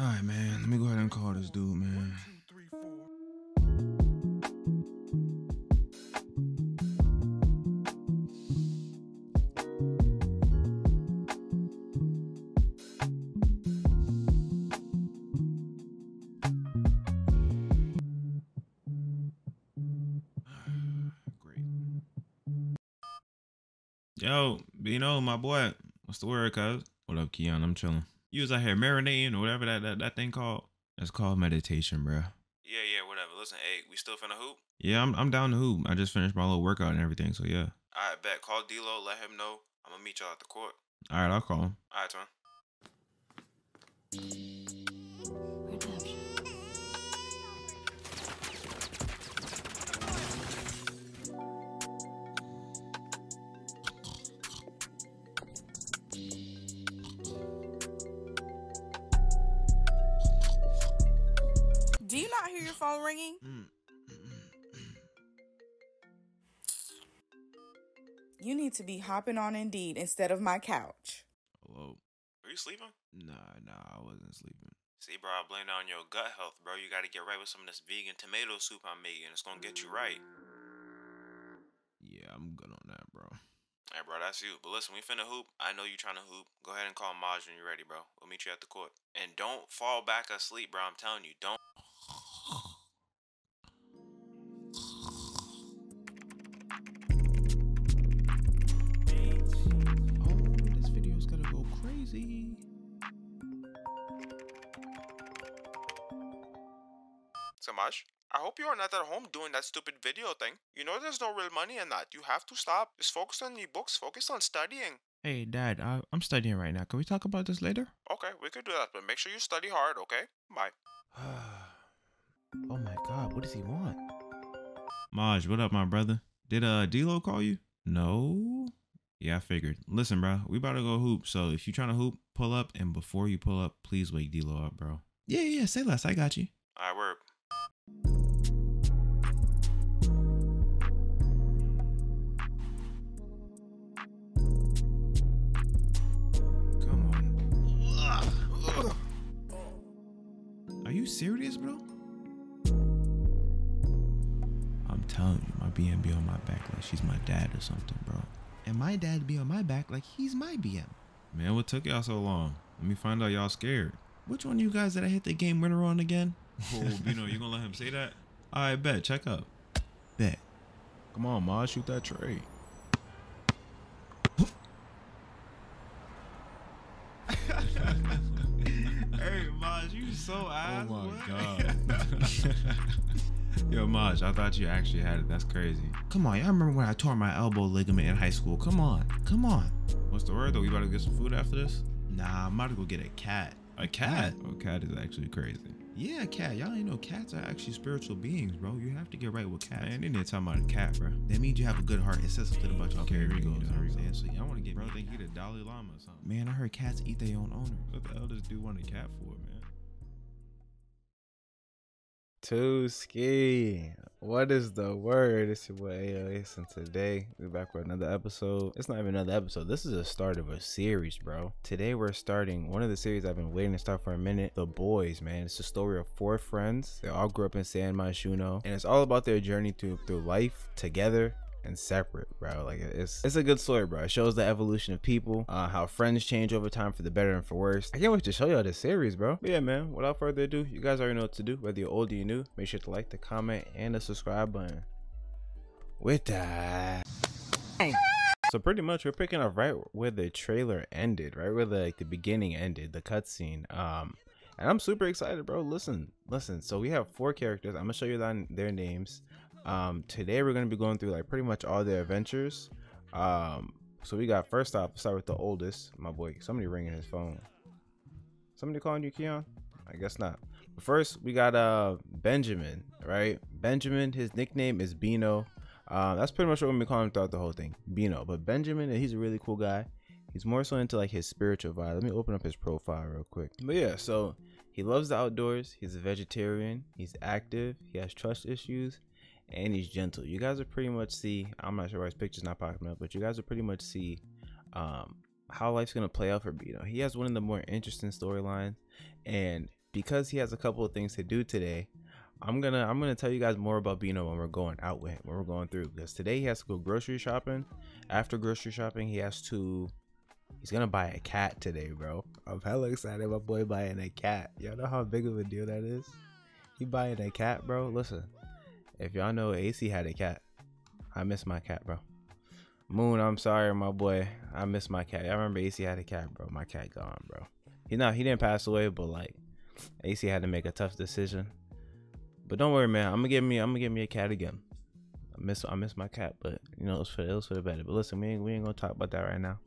All right, man. Let me go ahead and call this dude, man. Great. Yo, Bino, my boy. What's the word, cuz? What up, Keon? I'm chilling. You was out here marinating or whatever that, that, that thing called? That's called meditation, bruh. Yeah, yeah, whatever. Listen, hey, we still finna hoop? Yeah, I'm I'm down to hoop. I just finished my little workout and everything, so yeah. Alright, bet. Call D-Lo, let him know. I'm gonna meet y'all at the court. Alright, I'll call him. Hopping on Indeed instead of my couch. Hello? Are you sleeping? Nah, nah, I wasn't sleeping. See, bro, I blame it on your gut health, bro. You gotta get right with some of this vegan tomato soup I'm making. It's gonna get you right. Yeah, I'm good on that, bro. Hey, bro, that's you. But listen, we finna hoop. I know you trying to hoop. Go ahead and call Maj when you're ready, bro. We'll meet you at the court. And don't fall back asleep, bro. I'm telling you, don't. I hope you are not at home doing that stupid video thing. You know there's no real money in that. You have to stop. Just focus on your books. Focus on studying. Hey, Dad, I, I'm studying right now. Can we talk about this later? Okay, we could do that, but make sure you study hard, okay? Bye. oh my God, what does he want? Maj, what up, my brother? Did uh D-Lo call you? No. Yeah, I figured. Listen, bro, we about to go hoop. So if you trying to hoop, pull up, and before you pull up, please wake D-Lo up, bro. Yeah, yeah, say less. I got you. Telling you, my BM be on my back like she's my dad or something, bro. And my dad be on my back like he's my BM. Man, what took y'all so long? Let me find out y'all scared. Which one of you guys did I hit the game winner on again? Oh, you know, you gonna let him say that? I bet. Check up. Bet. Come on, Ma, shoot that trade. hey, Maj, you so ass. Oh my boy. God. Yo, Maj, I thought you actually had it. That's crazy. Come on, y'all remember when I tore my elbow ligament in high school? Come on, come on. What's the word though? We about to get some food after this? Nah, I'm about to go get a cat. A cat? Oh, cat is actually crazy. Yeah, a cat. Y'all ain't know cats are actually spiritual beings, bro. You have to get right with cats. Man, they need to talk about a cat, bro. That means you have a good heart. It says something about your. You know what I'm saying? So y'all want to get bro think he the Dalai Lama or something. Man, I heard cats eat their own owners. What the hell does dude want a cat for, man? Too ski. What is the word? It's your boy AOS, and today we're back with another episode. It's not even another episode. This is a start of a series, bro. Today we're starting one of the series I've been waiting to start for a minute. The Boyz, man. It's the story of four friends. They all grew up in San Myshuno, and it's all about their journey through through life together and separate, bro. Like it's it's a good story, bro. It shows the evolution of people, uh, how friends change over time for the better and for worse. I can't wait to show y'all this series, bro. But yeah, man. Without further ado, you guys already know what to do. Whether you're old or you're new, make sure to like the comment and the subscribe button. With that. So pretty much we're picking up right where the trailer ended, right where the like the beginning ended, the cutscene. Um, and I'm super excited, bro. Listen, listen. So we have four characters. I'm gonna show you their names. Um, today we're gonna be going through like pretty much all their adventures. Um, so we got first off, start with the oldest, my boy. Somebody ringing his phone. Somebody calling you, Keon? I guess not. But first we got uh Benjamin, right? Benjamin. His nickname is Bino. Uh, that's pretty much what we call him throughout the whole thing, Bino. But Benjamin, he's a really cool guy. He's more so into like his spiritual vibe. Let me open up his profile real quick. But yeah, so he loves the outdoors. He's a vegetarian. He's active. He has trust issues, and he's gentle. You guys are pretty much see. I'm not sure why his picture's not popping up, but you guys are pretty much see um, how life's gonna play out for Bino. He has one of the more interesting storylines, and because he has a couple of things to do today, I'm gonna I'm gonna tell you guys more about Bino when we're going out with him, when we're going through. Because today he has to go grocery shopping. After grocery shopping, he has to he's gonna buy a cat today, bro. I'm hella excited. My boy buying a cat. Y'all know how big of a deal that is. He buying a cat, bro. Listen, if y'all know AC had a cat, I miss my cat, bro. Moon, I'm sorry, my boy. I miss my cat. I remember AC had a cat, bro. My cat gone, bro. He not he didn't pass away, but like AC had to make a tough decision. But don't worry, man. I'm gonna get me. I'm gonna get me a cat again. I miss. I miss my cat, but you know it was for it was for the better. But listen, we ain't we ain't gonna talk about that right now.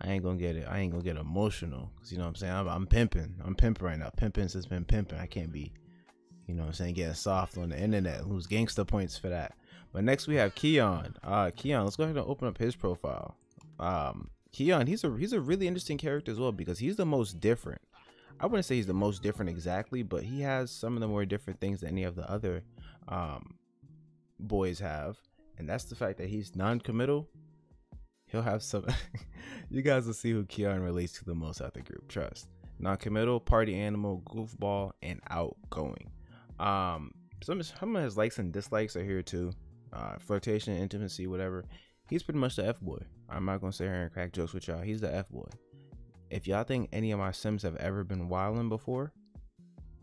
I ain't gonna get it. I ain't gonna get emotional because you know what I'm saying. I'm, I'm pimping. I'm pimping right now. Pimping has been pimping. I can't be, you know what I'm saying, getting soft on the internet. Lose gangster points for that. But next we have Keon. Uh, Keon. Let's go ahead and open up his profile. Um, Keon. He's a he's a really interesting character as well because he's the most different. I wouldn't say he's the most different exactly, but he has some of the more different things than any of the other um, boys have, and that's the fact that he's non-committal. He'll have some. you guys will see who Keon relates to the most out the group. Trust. Non-committal, party animal, goofball, and outgoing. Um, some some of his likes and dislikes are here too. Uh, flirtation, intimacy, whatever. He's pretty much the f boy. I'm not gonna sit here and crack jokes with y'all. He's the f boy if y'all think any of my sims have ever been wilding before,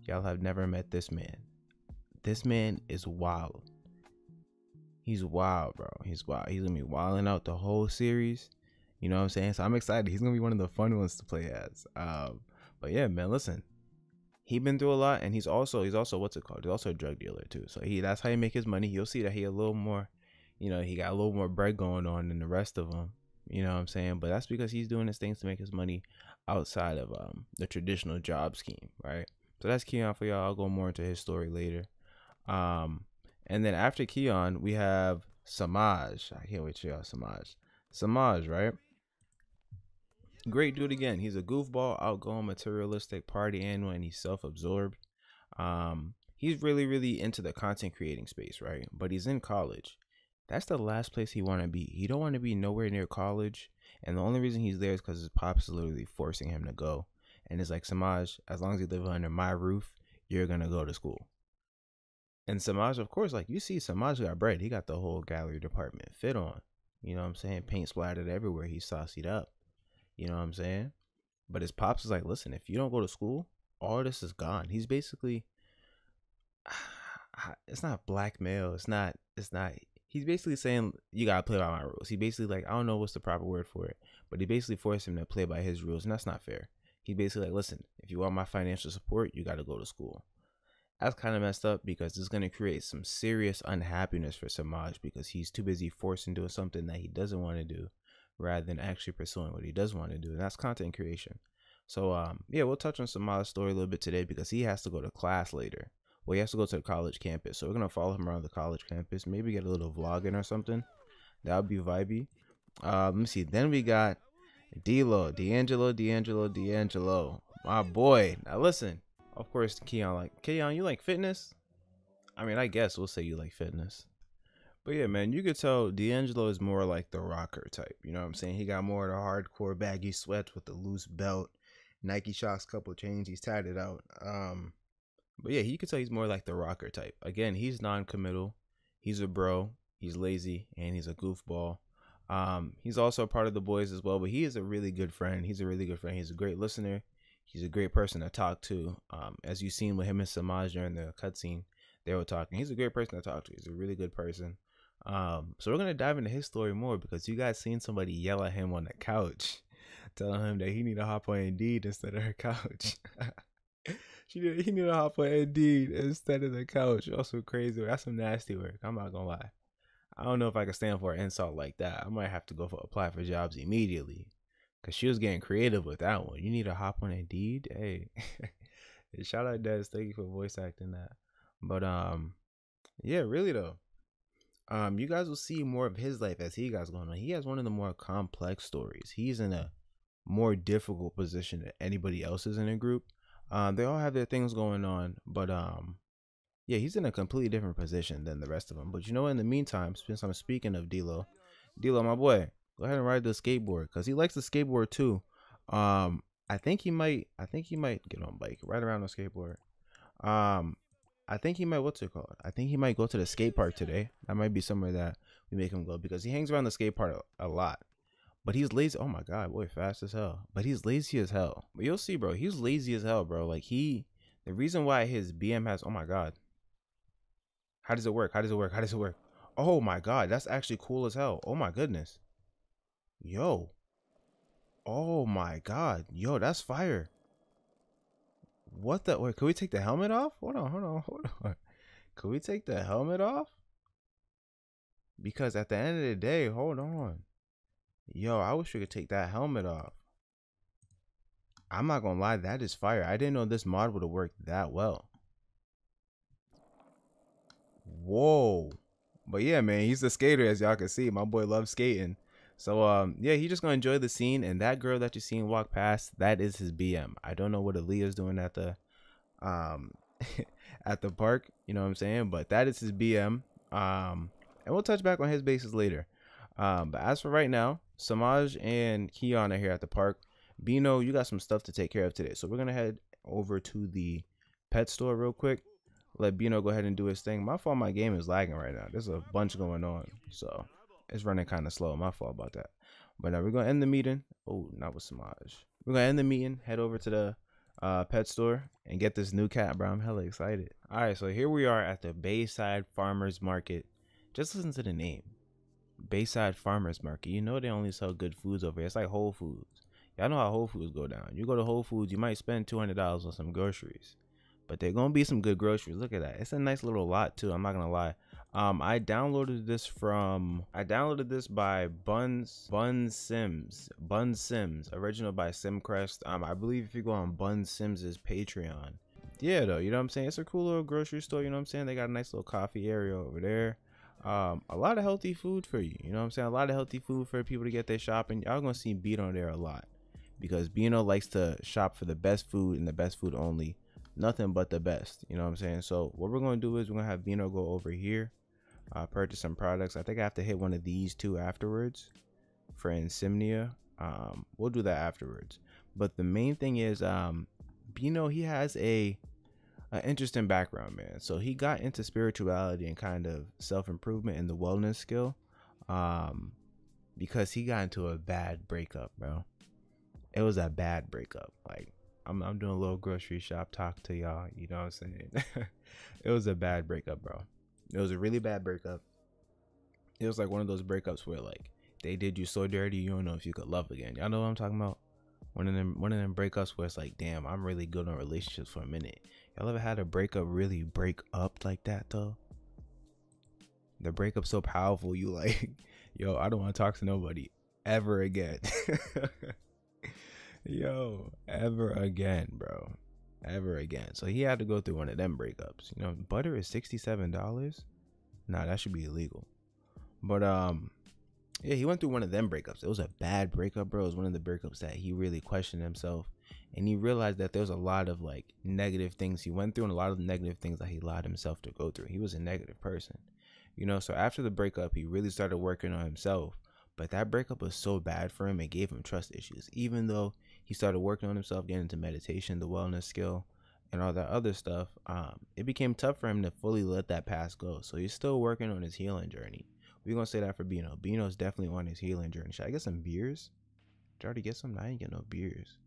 y'all have never met this man. This man is wild. He's wild, bro. He's wild. He's gonna be wilding out the whole series. You know what I'm saying? So I'm excited. He's gonna be one of the fun ones to play as. Um, but yeah, man, listen. He been through a lot, and he's also he's also what's it called? He's also a drug dealer too. So he that's how he make his money. You'll see that he a little more, you know, he got a little more bread going on than the rest of them. You know what I'm saying? But that's because he's doing his things to make his money outside of um, the traditional job scheme, right? So that's Keon for y'all. I'll go more into his story later. Um, and then after Keon, we have Samaj. I can't wait to y'all Samaj. Samaj, right? Great dude again. He's a goofball, outgoing, materialistic party animal, and he's self-absorbed. Um, he's really, really into the content creating space, right? But he's in college that's the last place he want to be. He don't want to be nowhere near college, and the only reason he's there is because his pops is literally forcing him to go. And it's like Samaj, as long as you live under my roof, you're gonna go to school. And Samaj, of course, like you see, Samaj got bread. He got the whole gallery department fit on. You know what I'm saying? Paint splattered everywhere. He's saucied up. You know what I'm saying? But his pops is like, listen, if you don't go to school, all this is gone. He's basically, it's not blackmail. It's not. It's not he's basically saying you gotta play by my rules. He basically like I don't know what's the proper word for it, but he basically forced him to play by his rules, and that's not fair. He basically like, listen, if you want my financial support, you got to go to school. That's kind of messed up because it's gonna create some serious unhappiness for Samaj because he's too busy forcing doing something that he doesn't want to do, rather than actually pursuing what he does want to do, and that's content creation. So um yeah, we'll touch on Samaj's story a little bit today because he has to go to class later well, he has to go to the college campus. So we're gonna follow him around the college campus. Maybe get a little vlogging or something. That would be vibey. Uh, let me see. Then we got D'Lo, D'Angelo, D'Angelo, D'Angelo. My boy. Now listen. Of course, Keon like Keon. You like fitness? I mean, I guess we'll say you like fitness. But yeah, man, you could tell D'Angelo is more like the rocker type. You know what I'm saying? He got more of the hardcore baggy sweats with the loose belt, Nike Shox couple chains. He's tied it out. Um, but yeah, you could tell he's more like the rocker type. Again, he's non-committal. He's a bro. He's lazy and he's a goofball. Um, he's also a part of the boys as well, but he is a really good friend. He's a really good friend. He's a great listener. He's a great person to talk to. Um, as you've seen with him and Samaj during the cutscene, they were talking. He's a great person to talk to. He's a really good person. Um, so we're gonna dive into his story more because you guys seen somebody yell at him on the couch, telling him that he need to hop on Indeed instead of her couch. she did. He need to hop on Indeed instead of the couch. Also crazy. That's some nasty work. I'm not gonna lie. I don't know if I can stand for an insult like that. I might have to go for apply for jobs immediately. Cause she was getting creative with that one. You need to hop on Indeed. Hey, shout out Des. Thank you for voice acting that. But um, yeah, really though. Um, you guys will see more of his life as he goes going on. He has one of the more complex stories. He's in a more difficult position than anybody else is in a group. Um, they all have their things going on, but um, yeah, he's in a completely different position than the rest of them. But you know, in the meantime, since I'm speaking of D'Lo, D'Lo, my boy, go ahead and ride the skateboard because he likes the skateboard too. Um, I think he might. I think he might get on bike, ride around on skateboard. Um, I think he might. What's it called? I think he might go to the skate park today. That might be somewhere that we make him go because he hangs around the skate park a, a lot. But he's lazy. Oh my god, boy, fast as hell. But he's lazy as hell. But you'll see, bro. He's lazy as hell, bro. Like he, the reason why his BM has. Oh my god. How does it work? How does it work? How does it work? Oh my god, that's actually cool as hell. Oh my goodness. Yo. Oh my god. Yo, that's fire. What the wait, can we take the helmet off? Hold on, hold on, hold on. Could we take the helmet off? Because at the end of the day, hold on. Yo, I wish we could take that helmet off. I'm not gonna lie, that is fire. I didn't know this mod would have worked that well. Whoa. But yeah, man, he's a skater as y'all can see. My boy loves skating. So um yeah, he's just gonna enjoy the scene and that girl that you seen walk past, that is his BM. I don't know what Aaliyah's doing at the um at the park, you know what I'm saying? But that is his BM. Um and we'll touch back on his bases later. Um but as for right now, Samaj and are here at the park. Bino, you got some stuff to take care of today. So we're gonna head over to the pet store real quick. Let Bino go ahead and do his thing. My fault my game is lagging right now. There's a bunch going on. So it's running kind of slow. My fault about that. But now we're gonna end the meeting. Oh, not with Samaj. We're gonna end the meeting. Head over to the uh, pet store and get this new cat, bro. I'm hella excited. All right, so here we are at the Bayside Farmers Market. Just listen to the name, Bayside Farmers Market. You know they only sell good foods over here. It's like Whole Foods. Y'all know how Whole Foods go down. You go to Whole Foods, you might spend two hundred dollars on some groceries, but they're gonna be some good groceries. Look at that. It's a nice little lot too. I'm not gonna lie. Um, I downloaded this from I downloaded this by Buns Bun Sims Bun Sims original by Simcrest. Um, I believe if you go on Bun Sims's Patreon, yeah, though you know what I'm saying. It's a cool little grocery store. You know what I'm saying. They got a nice little coffee area over there. Um, a lot of healthy food for you. You know what I'm saying. A lot of healthy food for people to get their shopping. Y'all gonna see Bino there a lot because Bino likes to shop for the best food and the best food only. Nothing but the best. You know what I'm saying. So what we're gonna do is we're gonna have Bino go over here uh, purchase some products. I think I have to hit one of these two afterwards for Insomnia. Um, we'll do that afterwards. But the main thing is, um, Bino, he has a an interesting background, man. So he got into spirituality and kind of self improvement and the wellness skill, um, because he got into a bad breakup, bro. It was a bad breakup. Like I'm, I'm doing a little grocery shop talk to y'all. You know what I'm saying? it was a bad breakup, bro. It was a really bad breakup. It was like one of those breakups where like they did you so dirty you don't know if you could love again. Y'all know what I'm talking about? One of them one of them breakups where it's like, damn, I'm really good on relationships for a minute. Y'all ever had a breakup really break up like that though? The breakup so powerful you like, yo, I don't want to talk to nobody ever again. yo, ever again, bro ever again. So he had to go through one of them breakups. You know, butter is sixty-seven dollars. Nah, that should be illegal. But um, yeah, he went through one of them breakups. It was a bad breakup, bro. It was one of the breakups that he really questioned himself, and he realized that there was a lot of like negative things he went through, and a lot of negative things that he allowed himself to go through. He was a negative person, you know. So after the breakup, he really started working on himself. But that breakup was so bad for him, it gave him trust issues. Even though he started working on himself, getting into meditation, the wellness skill, and all that other stuff, um, it became tough for him to fully let that past go. So he's still working on his healing journey. We're gonna say that for Bino. Bino's definitely on his healing journey. Should I get some beers? Did I already get some? I ain't get no beers.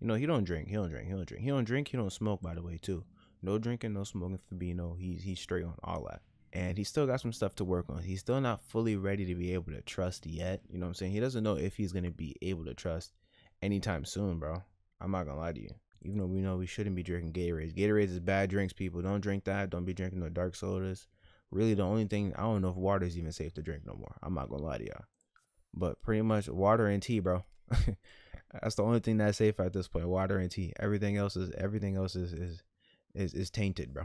You know, he don't drink. He don't drink. He don't drink. He don't drink. He don't smoke. By the way, too. No drinking, no smoking for Bino. He's he's straight on all that. And he's still got some stuff to work on. He's still not fully ready to be able to trust yet. You know what I'm saying? He doesn't know if he's gonna be able to trust anytime soon, bro. I'm not gonna lie to you. Even though we know we shouldn't be drinking Gatorades. Gatorades is bad drinks, people. Don't drink that. Don't be drinking no dark sodas. Really, the only thing I don't know if water is even safe to drink no more. I'm not gonna lie to y'all. But pretty much water and tea, bro. that's the only thing that's safe at this point. Water and tea. Everything else is everything else is is is, is tainted, bro.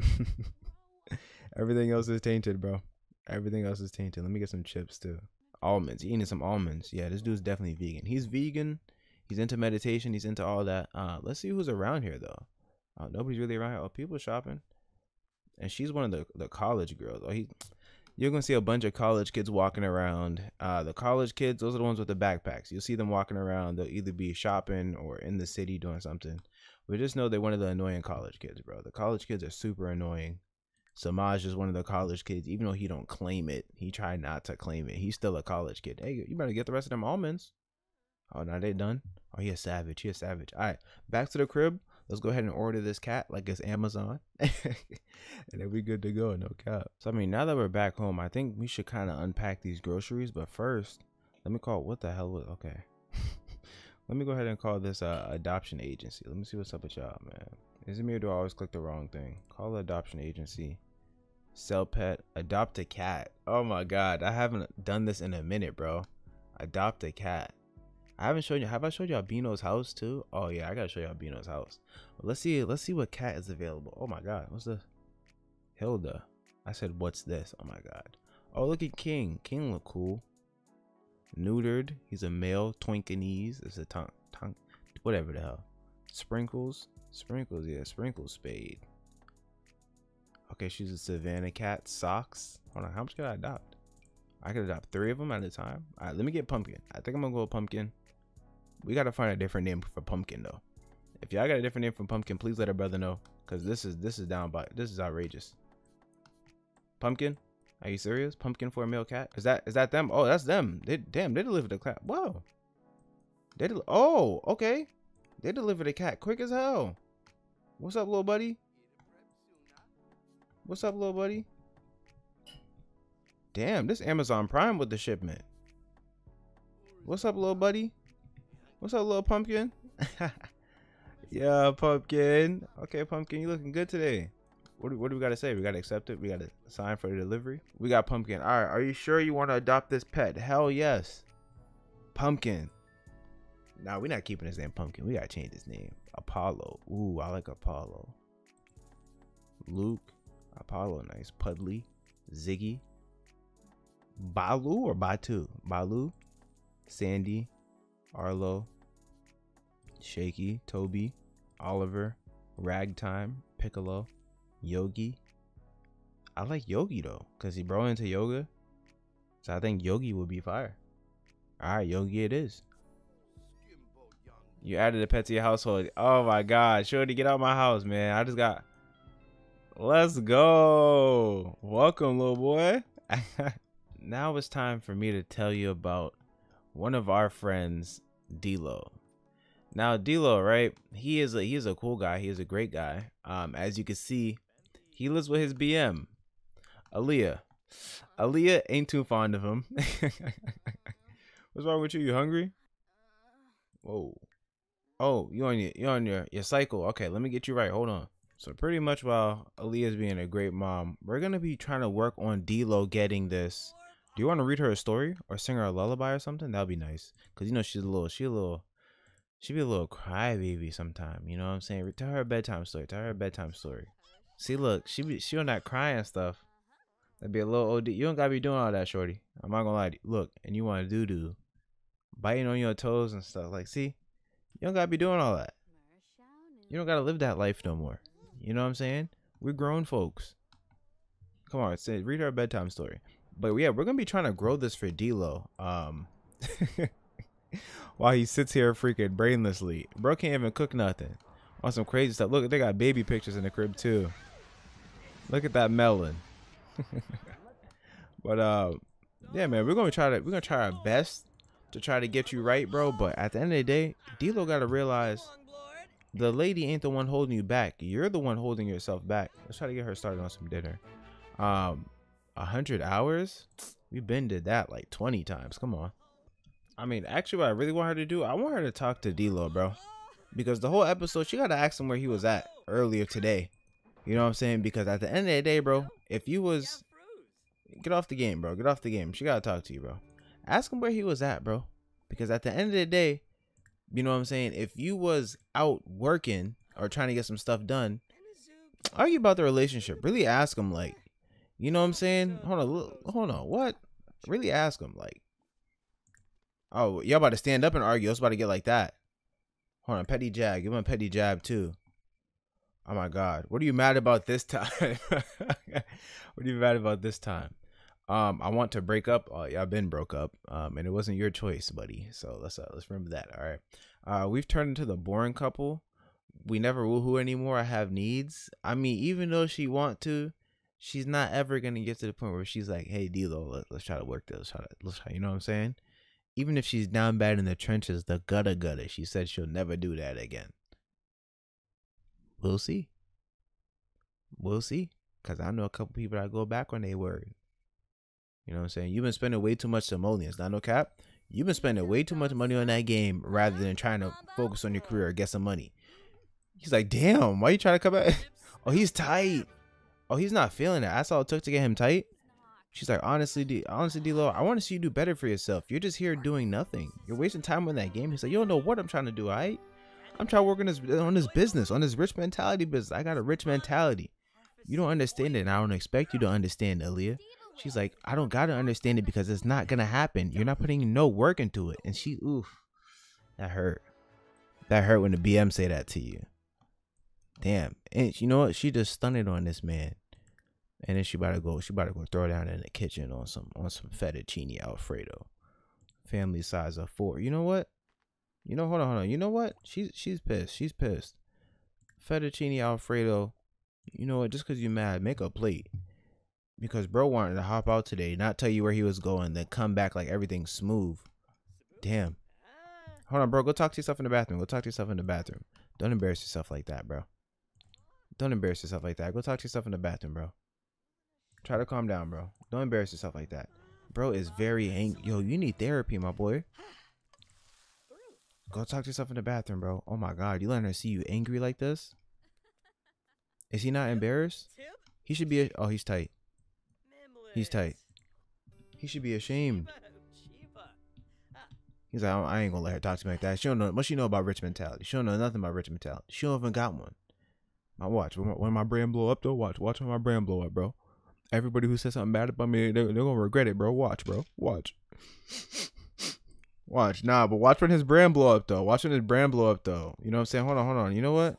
everything else is tainted, bro. Everything else is tainted. Let me get some chips too almonds. Eating some almonds. Yeah, this dude's definitely vegan. He's vegan. He's into meditation. He's into all that. Uh, let's see who's around here though. Uh, nobody's really around here. Oh, people shopping. and she's one of the the college girls. Oh, he, you're gonna see a bunch of college kids walking around. Uh, the college kids, those are the ones with the backpacks. You'll see them walking around. They'll either be shopping or in the city doing something. But just know they're one of the annoying college kids, bro. The college kids are super annoying. Samaj is one of the college kids, even though he don't claim it. He tried not to claim it. He's still a college kid. Hey, you better get the rest of them almonds. Oh, now they done. Oh, he a savage. He a savage. All right, back to the crib. Let's go ahead and order this cat like it's Amazon, and then we good to go. No cap. So I mean, now that we're back home, I think we should kind of unpack these groceries. But first, let me call. What the hell was? Okay. let me go ahead and call this uh, adoption agency. Let me see what's up with y'all, man. Is it me or do I always click the wrong thing? Call the adoption agency. Sell pet. Adopt a cat. Oh my god, I haven't done this in a minute, bro. Adopt a cat. I haven't shown you. Have I showed you Albino's house too? Oh yeah, I gotta show you Albino's house. Well, let's see. Let's see what cat is available. Oh my god, what's the Hilda? I said, what's this? Oh my god. Oh look at King. King look cool. Neutered. He's a male. Twinkinese. It's a tongue. Tongue. Whatever the hell. Sprinkles. Sprinkles. Yeah, sprinkles. Spayed. Okay, she's a Savannah cat. Socks. Hold on. How much can I adopt? I could adopt three of them at a time. All right, let me get pumpkin. I think I'm gonna go with pumpkin. We gotta find a different name for pumpkin though. If y'all got a different name for pumpkin, please let our brother know. Cause this is this is down by this is outrageous. Pumpkin? Are you serious? Pumpkin for a male cat? Is that is that them? Oh, that's them. They damn they delivered the cat. Whoa. They oh okay. They delivered a cat quick as hell. What's up, little buddy? What's up, little buddy? Damn, this Amazon Prime with the shipment. What's up, little buddy? What's up, little pumpkin? yeah, pumpkin. Okay, pumpkin, you looking good today. What do, what do we got to say? We got to accept it. We got to sign for the delivery. We got pumpkin. All right, are you sure you want to adopt this pet? Hell yes. Pumpkin. Nah, we're not keeping his name Pumpkin. We got to change his name. Apollo. Ooh, I like Apollo. Luke. Apollo, nice. Pudley. Ziggy. Balu or Batu? Balu, Sandy, Arlo, Shaky, Toby, Oliver, Ragtime, Piccolo, Yogi. I like Yogi though, cause he brought into yoga. So I think Yogi would be fire. Alright, Yogi it is. You added a pet to your household. Oh my god, Shorty, get out my house, man. I just got Let's go. Welcome, little boy. now it's time for me to tell you about one of our friends, D'Lo. Now, D'Lo, right? He is a he is a cool guy. He is a great guy. Um, as you can see, he lives with his BM, Aaliyah. Aaliyah ain't too fond of him. What's wrong with you? You hungry? Whoa. Oh, you on your you on your your cycle. Okay, let me get you right. Hold on. So pretty much while Aaliyah's being a great mom, we're gonna be trying to work on D'Lo getting this do you want to read her a story or sing her a lullaby or something? That'd be nice. Cause you know she's a little, she a little, she be a little crybaby sometime. You know what I'm saying? Tell her a bedtime story. Tell her a bedtime story. See, look, she be she on that crying stuff. That'd be a little OD. You don't gotta be doing all that, shorty. I'm not gonna lie to you. Look, and you want to do do, biting on your toes and stuff. Like, see, you don't gotta be doing all that. You don't gotta live that life no more. You know what I'm saying? We're grown folks. Come on, say read our bedtime story but yeah, we're gonna be trying to grow this for D'Lo. Um, while he sits here freaking brainlessly, bro can't even cook nothing. On some crazy stuff. Look, they got baby pictures in the crib too. Look at that melon. but uh, yeah, man, we're gonna try to we're gonna try our best to try to get you right, bro. But at the end of the day, D'Lo gotta realize the lady ain't the one holding you back. You're the one holding yourself back. Let's try to get her started on some dinner. Um, a hundred hours? We've been did that like 20 times. Come on. I mean, actually, what I really want her to do, I want her to talk to D'Lo, bro. Because the whole episode, she got to ask him where he was at earlier today. You know what I'm saying? Because at the end of the day, bro, if you was... Get off the game, bro. Get off the game. She got to talk to you, bro. Ask him where he was at, bro. Because at the end of the day, you know what I'm saying? If you was out working or trying to get some stuff done, argue about the relationship. Really ask him, like, you know what I'm saying? Hold on, hold on. What? Really ask him, like, oh, y'all about to stand up and argue. I was about to get like that. Hold on, petty jab. Give him a petty jab too. Oh my God. What are you mad about this time? what are you mad about this time? Um, I want to break up. Uh, y'all been broke up. Um, and it wasn't your choice, buddy. So let's uh, let's remember that. All right. Uh, we've turned into the boring couple. We never woohoo anymore. I have needs. I mean, even though she want to, she's not ever gonna get to the point where she's like, "Hey, D'Lo, let, let's try to work this. Let's try to, let's try." You know what I'm saying? Even if she's down bad in the trenches, the gutter gutter, she said she'll never do that again. We'll see. We'll see. Cause I know a couple people that go back on their word. You know what I'm saying? You've been spending way too much simoleons. Not no cap. You've been spending way too much money on that game rather than trying to focus on your career or get some money. He's like, damn, why you trying to come back? oh, he's tight. Oh, he's not feeling it. That's all it took to get him tight. She's like, honestly, D, honestly, D-Lo, I want to see you do better for yourself. You're just here doing nothing. You're wasting time on that game. He's like, you don't know what I'm trying to do, alright? I'm trying to work on this on this business, on this rich mentality business. I got a rich mentality. You don't understand it, and I don't expect you to understand, Aaliyah. She's like, I don't gotta understand it because it's not gonna happen. You're not putting no work into it. And she, oof, that hurt. That hurt when the BM say that to you. Damn. And you know what? She just stunned on this man. And then she about to go. She about to go throw down in the kitchen on some on some fettuccine alfredo, family size of four. You know what? You know, hold on, hold on. You know what? She's she's pissed. She's pissed. Fettuccine alfredo. You know what? Just because you mad, make a plate. Because bro wanted to hop out today, not tell you where he was going, then come back like everything's smooth. Damn. Hold on, bro. Go talk to yourself in the bathroom. Go talk to yourself in the bathroom. Don't embarrass yourself like that, bro. Don't embarrass yourself like that. Go talk to yourself in the bathroom, bro. Try to calm down, bro. Don't embarrass yourself like that. Bro is very angry. Yo, you need therapy, my boy. Go talk to yourself in the bathroom, bro. Oh my god, you letting her see you angry like this? Is he not embarrassed? He should be. Oh, he's tight. He's tight. He should be ashamed. He's like, I ain't gonna let her talk to me like that. She don't know what she know about rich mentality. She don't know nothing about rich mentality. She don't even got one. My watch when my, when my brand blow up though. Watch, watch when my brand blow up, bro. Everybody who says something bad about me, they, they're gonna regret it, bro. Watch, bro. Watch. Watch, nah, but watch when his brand blow up though. Watch when his brand blow up though. You know what I'm saying? Hold on, hold on. You know what?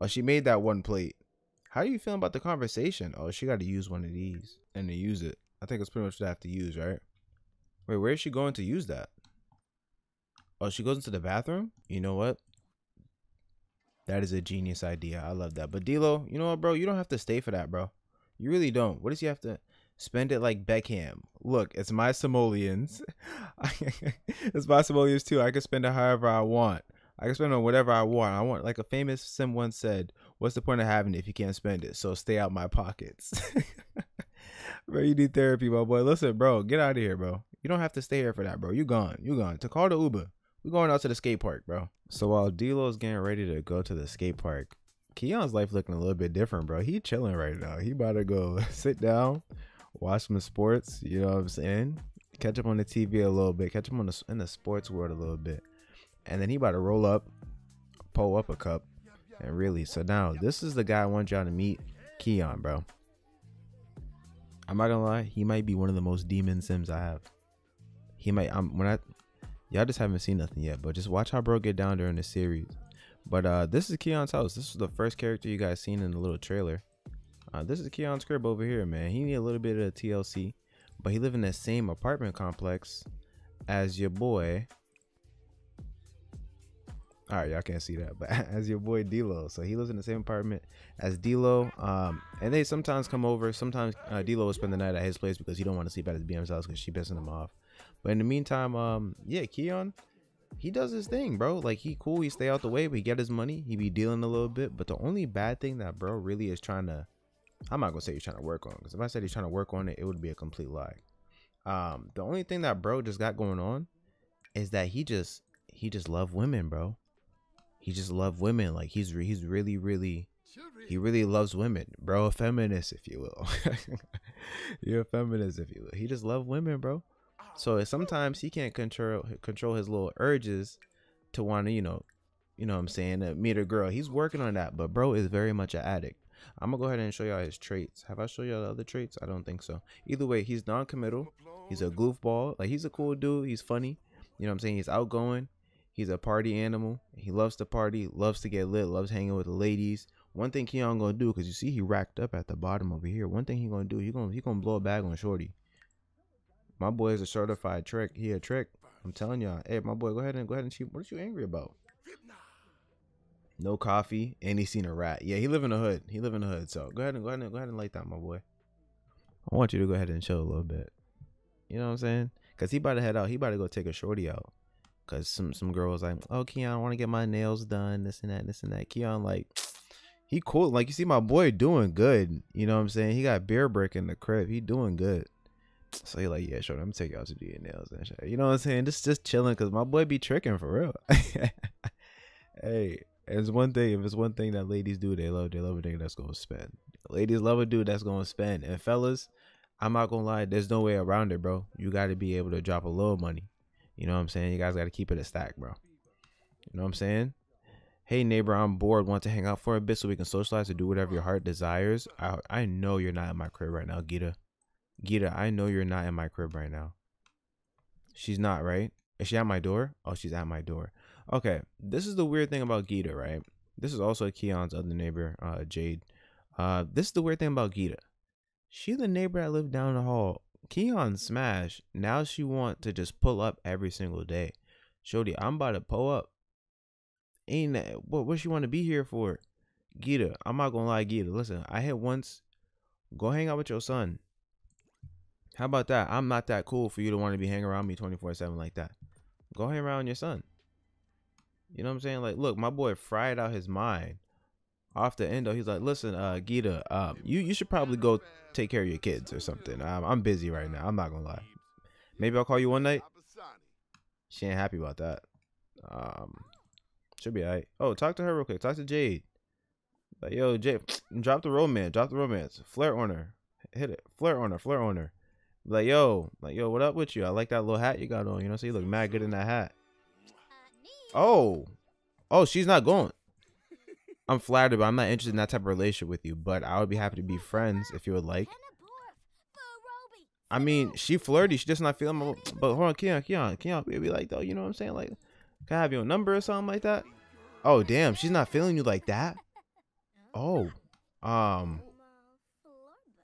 Oh, she made that one plate. How are you feeling about the conversation? Oh, she got to use one of these and to use it. I think it's pretty much what I have to use, right? Wait, where is she going to use that? Oh, she goes into the bathroom? You know what? That is a genius idea. I love that. But D'Lo, you know what, bro? You don't have to stay for that, bro. You really don't. What does he have to spend it like Beckham? Look, it's my simoleons. it's my simoleons too. I can spend it however I want. I can spend it on whatever I want. I want, like a famous sim once said, "What's the point of having it if you can't spend it? So stay out my pockets." bro, you need therapy, my boy. Listen, bro, get out of here, bro. You don't have to stay here for that, bro. You gone. You gone. To call the Uber. We're going out to the skate park, bro. So while D'Lo's getting ready to go to the skate park, Keon's life looking a little bit different, bro. He chilling right now. He about to go sit down, watch some sports. You know what I'm saying? Catch up on the TV a little bit. Catch up on the in the sports world a little bit, and then he about to roll up, pull up a cup, and really. So now this is the guy I want y'all to meet, Keon, bro. I'm not gonna lie, he might be one of the most demon sims I have. He might. I'm when I y'all just haven't seen nothing yet, but just watch how bro get down during the series. But uh this is Keon's house. This is the first character you guys seen in the little trailer. Uh this is Keon's crib over here, man. He need a little bit of TLC, but he live in the same apartment complex as your boy. All right, y'all can't see that, but as your boy D'Lo, so he lives in the same apartment as D'Lo. Um, and they sometimes come over. Sometimes uh, D'Lo will spend the night at his place because he don't want to sleep at his BM's house because she pissing him off. But in the meantime, um, yeah, Keon, he does his thing, bro. Like he cool, he stay out the way, but he get his money. He be dealing a little bit. But the only bad thing that bro really is trying to, I'm not gonna say he's trying to work on, because if I said he's trying to work on it, it would be a complete lie. Um, the only thing that bro just got going on is that he just he just love women, bro. He just love women. Like he's re- he's really really he really loves women, bro. A feminist, if you will. You're a feminist, if you will. He just love women, bro. So sometimes he can't control control his little urges to want to, you know, you know what I'm saying, to meet a girl. He's working on that, but bro is very much an addict. I'm gonna go ahead and show y'all his traits. Have I show y'all the other traits? I don't think so. Either way, he's non-committal. He's a goofball. Like he's a cool dude. He's funny. You know what I'm saying? He's outgoing. He's a party animal. He loves to party, loves to get lit, loves hanging with the ladies, one thing Keon gonna do, cause you see he racked up at the bottom over here. One thing he gonna do, he gonna he gonna blow a bag on Shorty. My boy is a certified trick. He a trick. I'm telling y'all. Hey, my boy, go ahead and go ahead and cheat. What are you angry about? No coffee, and he seen a rat. Yeah, he live in the hood. He live in the hood. So go ahead and go ahead and go ahead and light that, my boy. I want you to go ahead and chill a little bit. You know what I'm saying? Cause he about to head out. He about to go take a shorty out. Cause some some girls like, oh Keon, I want to get my nails done, this and that, this and that. Keon like, he cool. Like you see my boy doing good. You know what I'm saying? He got beer brick in the crib. He doing good. So he like, yeah, sure. I'm gonna take out to do your nails and shit. You know what I'm saying? Just just chilling, cause my boy be tricking for real. hey, it's one thing. If it's one thing that ladies do, they love. They love a nigga that's gonna spend. Ladies love a dude that's gonna spend. And fellas, I'm not gonna lie. There's no way around it, bro. You got to be able to drop a little money. You know what I'm saying? You guys got to keep it a stack, bro. You know what I'm saying? Hey neighbor, I'm bored. Want to hang out for a bit so we can socialize or do whatever your heart desires. I I know you're not in my crib right now, Gita. Gita, I know you're not in my crib right now. She's not, right? Is she at my door? Oh, she's at my door. Okay, this is the weird thing about Gita, right? This is also Keon's other neighbor, uh, Jade. Uh, this is the weird thing about Gita. She the neighbor that lived down the hall. Keon smash. Now she want to just pull up every single day. Shody, I'm about to pull up. Ain't that what what she want to be here for? Gita, I'm not gonna lie, Gita. Listen, I hit once. Go hang out with your son. How about that? I'm not that cool for you to want to be hanging around me 24 7 like that. Go hang around your son. You know what I'm saying? Like, look, my boy fried out his mind off the endo. He's like, listen, uh, Gita, um, you you should probably go take care of your kids or something. I'm, I'm busy right now. I'm not gonna lie. Maybe I'll call you one night. She ain't happy about that. Um, should be alright. Oh, talk to her real quick. Talk to Jade. Like, yo, Jade, drop the romance. Drop the romance. Flirt on her. Hit it. Flirt on her. Flirt on her. Like, yo, like, yo, what up with you? I like that little hat you got on. You know, so you look mad good in that hat. Oh, oh, she's not going. I'm flattered, but I'm not interested in that type of relationship with you. But I would be happy to be friends if you would like. I mean, she flirty. She just not feeling my. But hold on, Keon, Keon, Keon. Be like though. You know what I'm saying? Like, can I have your number or something like that? Oh damn, she's not feeling you like that. Oh, um,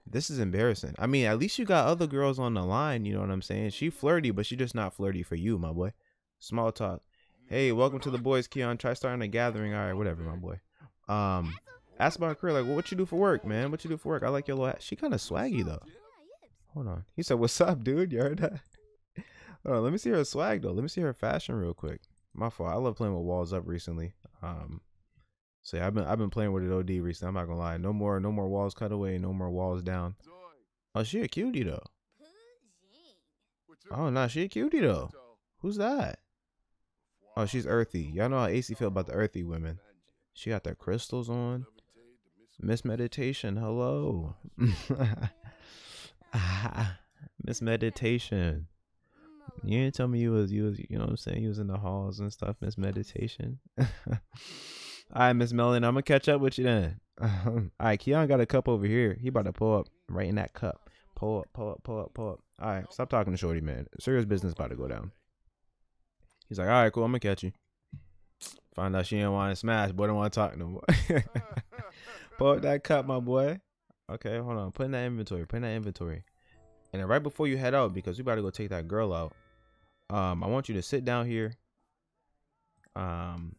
this is embarrassing. I mean, at least you got other girls on the line. You know what I'm saying? She flirty, but she just not flirty for you, my boy. Small talk. Hey, welcome to the boys, Keon. Try starting a gathering. All right, whatever, my boy. Um, ask about her career. Like, well, what you do for work, man? What you do for work? I like your little hat. She kind of swaggy though. Hold on. He said, "What's up, dude? You heard that?" Hold on. Let me see her swag though. Let me see her fashion real quick. My fault. I love playing with walls up recently. Um, so yeah, I've been I've been playing with it OD recently. I'm not gonna lie. No more no more walls cut away. No more walls down. Oh, she a cutie though. Oh, nah, she a cutie though. Who's that? Oh, she's earthy. Y'all know how AC feel about the earthy women. She got the crystals on. Miss Meditation, hello. Miss Meditation. You didn't tell me you was you was you know what I'm saying you was in the halls and stuff, Miss Meditation. All right, Miss Melon, I'm gonna catch up with you then. All right, Keon got a cup over here. He about to pull up right in that cup. Pull up, pull up, pull up, pull up. All right, stop talking to Shorty, man. Serious business about to go down. He's like, all right, cool. I'm gonna catch you. Find out she didn't want to smash, boy. Don't want to talk no more. Pull that cup, my boy. Okay, hold on. Put in that inventory. Put in that inventory. And then right before you head out, because we about to go take that girl out, um, I want you to sit down here. Um,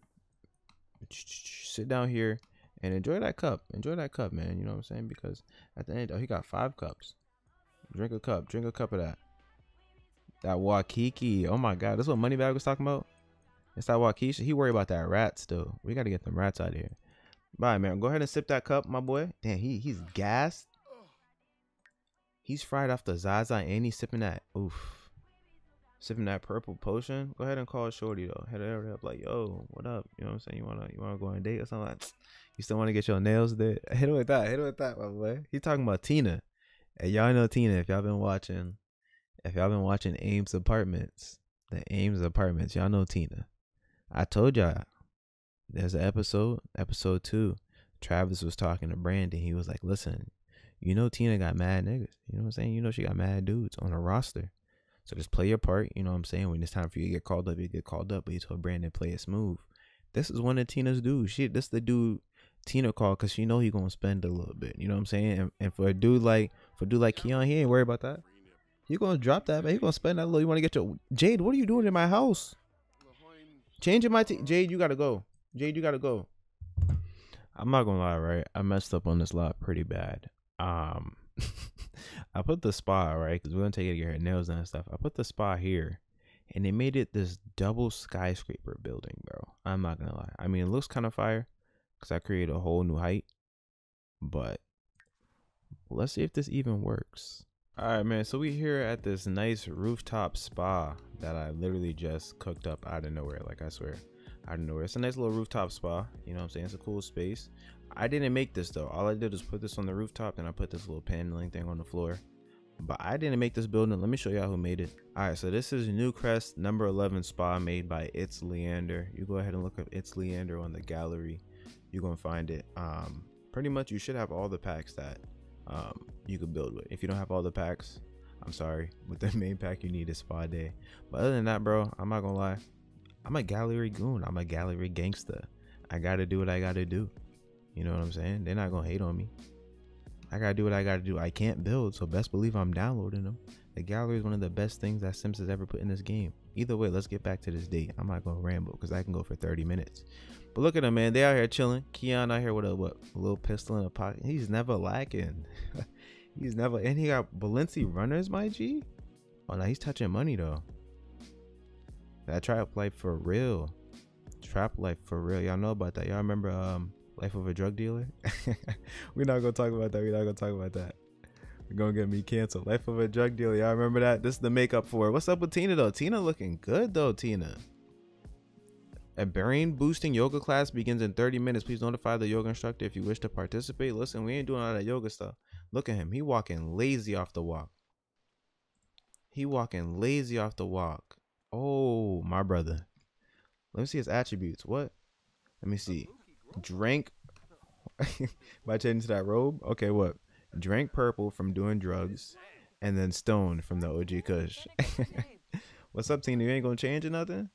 sit down here and enjoy that cup. Enjoy that cup, man. You know what I'm saying? Because at the end, oh, he got five cups. Drink a cup. Drink a cup of that. That Wakiki. Oh my God, that's what Moneybagg was talking about. It's that Wockesha. He worry about that rat still. We gotta get them rats out of here. Bye, man. Go ahead and sip that cup, my boy. Damn, he he's gassed. He's fried off the Zaza and he's sipping that. Oof. Sipping that purple potion. Go ahead and call Shorty though. Head her up like, yo, what up? You know what I'm saying? You wanna you wanna go on a date or something like You still wanna get your nails did? Hit it with that. Hit it with that, my boy. He talking about Tina. And y'all know Tina if y'all been watching if y'all been watching Ames Apartments. The Ames Apartments, y'all know Tina. I told y'all there's an episode, episode two. Travis was talking to Brandon. He was like, listen, you know Tina got mad niggas. You know what I'm saying? You know she got mad dudes on her roster. So just play your part. You know what I'm saying? When it's time for you to get called up, you get called up. But he told Brandon play it smooth. This is one of Tina's dudes. She this the dude Tina called because she know he gonna spend a little bit. You know what I'm saying? And, and for a dude like for a dude like Keon, he ain't worried about that. You gonna drop that, man? He gonna spend that little. You want to get your Jade? What are you doing in my house? Changing my t- Jade. You gotta go. Jade, you gotta go. I'm not gonna lie, right? I messed up on this lot pretty bad. Um, I put the spa right because we're gonna take it to get her nails done and stuff. I put the spa here, and they made it this double skyscraper building, bro. I'm not gonna lie. I mean, it looks kind of fire because I created a whole new height, but let's see if this even works. All right, man. So we here at this nice rooftop spa that I literally just cooked up out of nowhere. Like I swear, out of nowhere. It's a nice little rooftop spa. You know what I'm saying? It's a cool space. I didn't make this though. All I did was put this on the rooftop and I put this little paneling thing on the floor. But I didn't make this building. Let me show y'all who made it. All right, so this is Newcrest number 11 spa made by It's Leander. You go ahead and look up It's Leander on the gallery. You're gonna find it. Um, pretty much you should have all the packs that um, you could build with. If you don't have all the packs, I'm sorry. With the main pack, you need a spa day. But other than that, bro, I'm not gonna lie. I'm a gallery goon. I'm a gallery gangster. I gotta do what I gotta do. You know what I'm saying? They're not gonna hate on me. I gotta do what I gotta do. I can't build, so best believe I'm downloading them. The gallery is one of the best things that Sims has ever put in this game. Either way, let's get back to this date. I'm not gonna ramble because I can go for 30 minutes. But look at them, man. They out here chilling. Keon out here with a what? A little pistol in a pocket. He's never lacking. he's never, and he got Balenci runners, my G. Oh no, he's touching money though. That trap life for real. Trap life for real. Y'all know about that. Y'all remember um Life of a Drug Dealer? We're not gonna talk about that. We're not gonna talk about that. We're gonna get me canceled. Life of a Drug Dealer. Y'all remember that? This is the makeup for it. What's up with Tina though? Tina looking good though, Tina. A brain boosting yoga class begins in 30 minutes. Please notify the yoga instructor if you wish to participate. Listen, we ain't doing all that yoga stuff. Look at him. He walking lazy off the walk. He walking lazy off the walk. Oh, my brother. Let me see his attributes. What? Let me see. Drank by changing to that robe. Okay, what? Drank purple from doing drugs, and then stoned from the OG Kush. What's up, Tina? You ain't gonna change or nothing?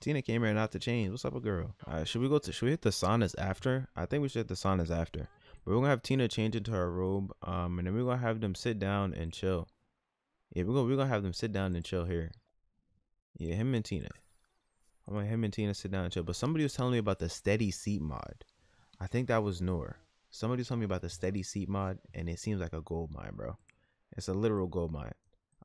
Tina came here not to change. What's up, a girl? Should we go to? Should we hit the saunas after? I think we should hit the saunas after. But we're gonna have Tina change into her robe, um, and then we're gonna have them sit down and chill. Yeah, we're gonna we're gonna have them sit down and chill here. Yeah, him and Tina. I want him and Tina sit down and chill. But somebody was telling me about the steady seat mod. I think that was Noor. Somebody told me about the steady seat mod, and it seems like a gold mine, bro. It's a literal gold mine.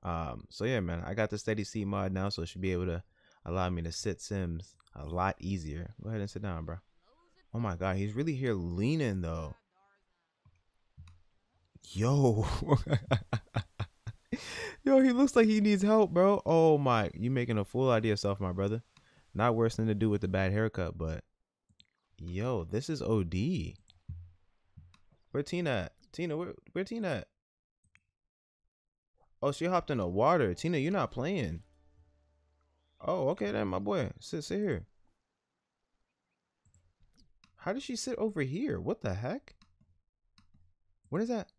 Um, so yeah, man, I got the steady seat mod now, so it should be able to allow me to sit Sims a lot easier. Go ahead and sit down, bro. Oh my god, he's really here leaning though. Yo. Yo, he looks like he needs help, bro. Oh my, you making a fool out of yourself, my brother. Not worse than to do with the bad haircut, but yo, this is OD. Where Tina at? Tina, where where Tina at? Oh, she hopped in the water. Tina, you're not playing. Oh, okay then, my boy. Sit sit here. How did she sit over here? What the heck? What is that?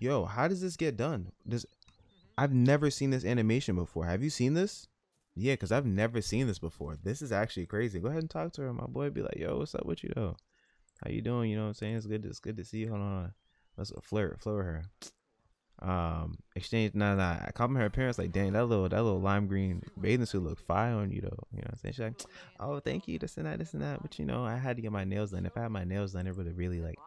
Yo, how does this get done? Does I've never seen this animation before. Have you seen this? Yeah, because I've never seen this before. This is actually crazy. Go ahead and talk to her, my boy. Be like, yo, what's up with you though? How you doing? You know what I'm saying? It's good. To, it's good to see you. Hold on. Let's flirt, flirt with her. Um, exchange. Nah, nah. I compliment her appearance. Like, dang, that little, that little lime green bathing suit look fire on you though. You know what I'm saying? She's like, oh, thank you. This and that, this and that. But you know, I had to get my nails done. If I had my nails done, it would have really like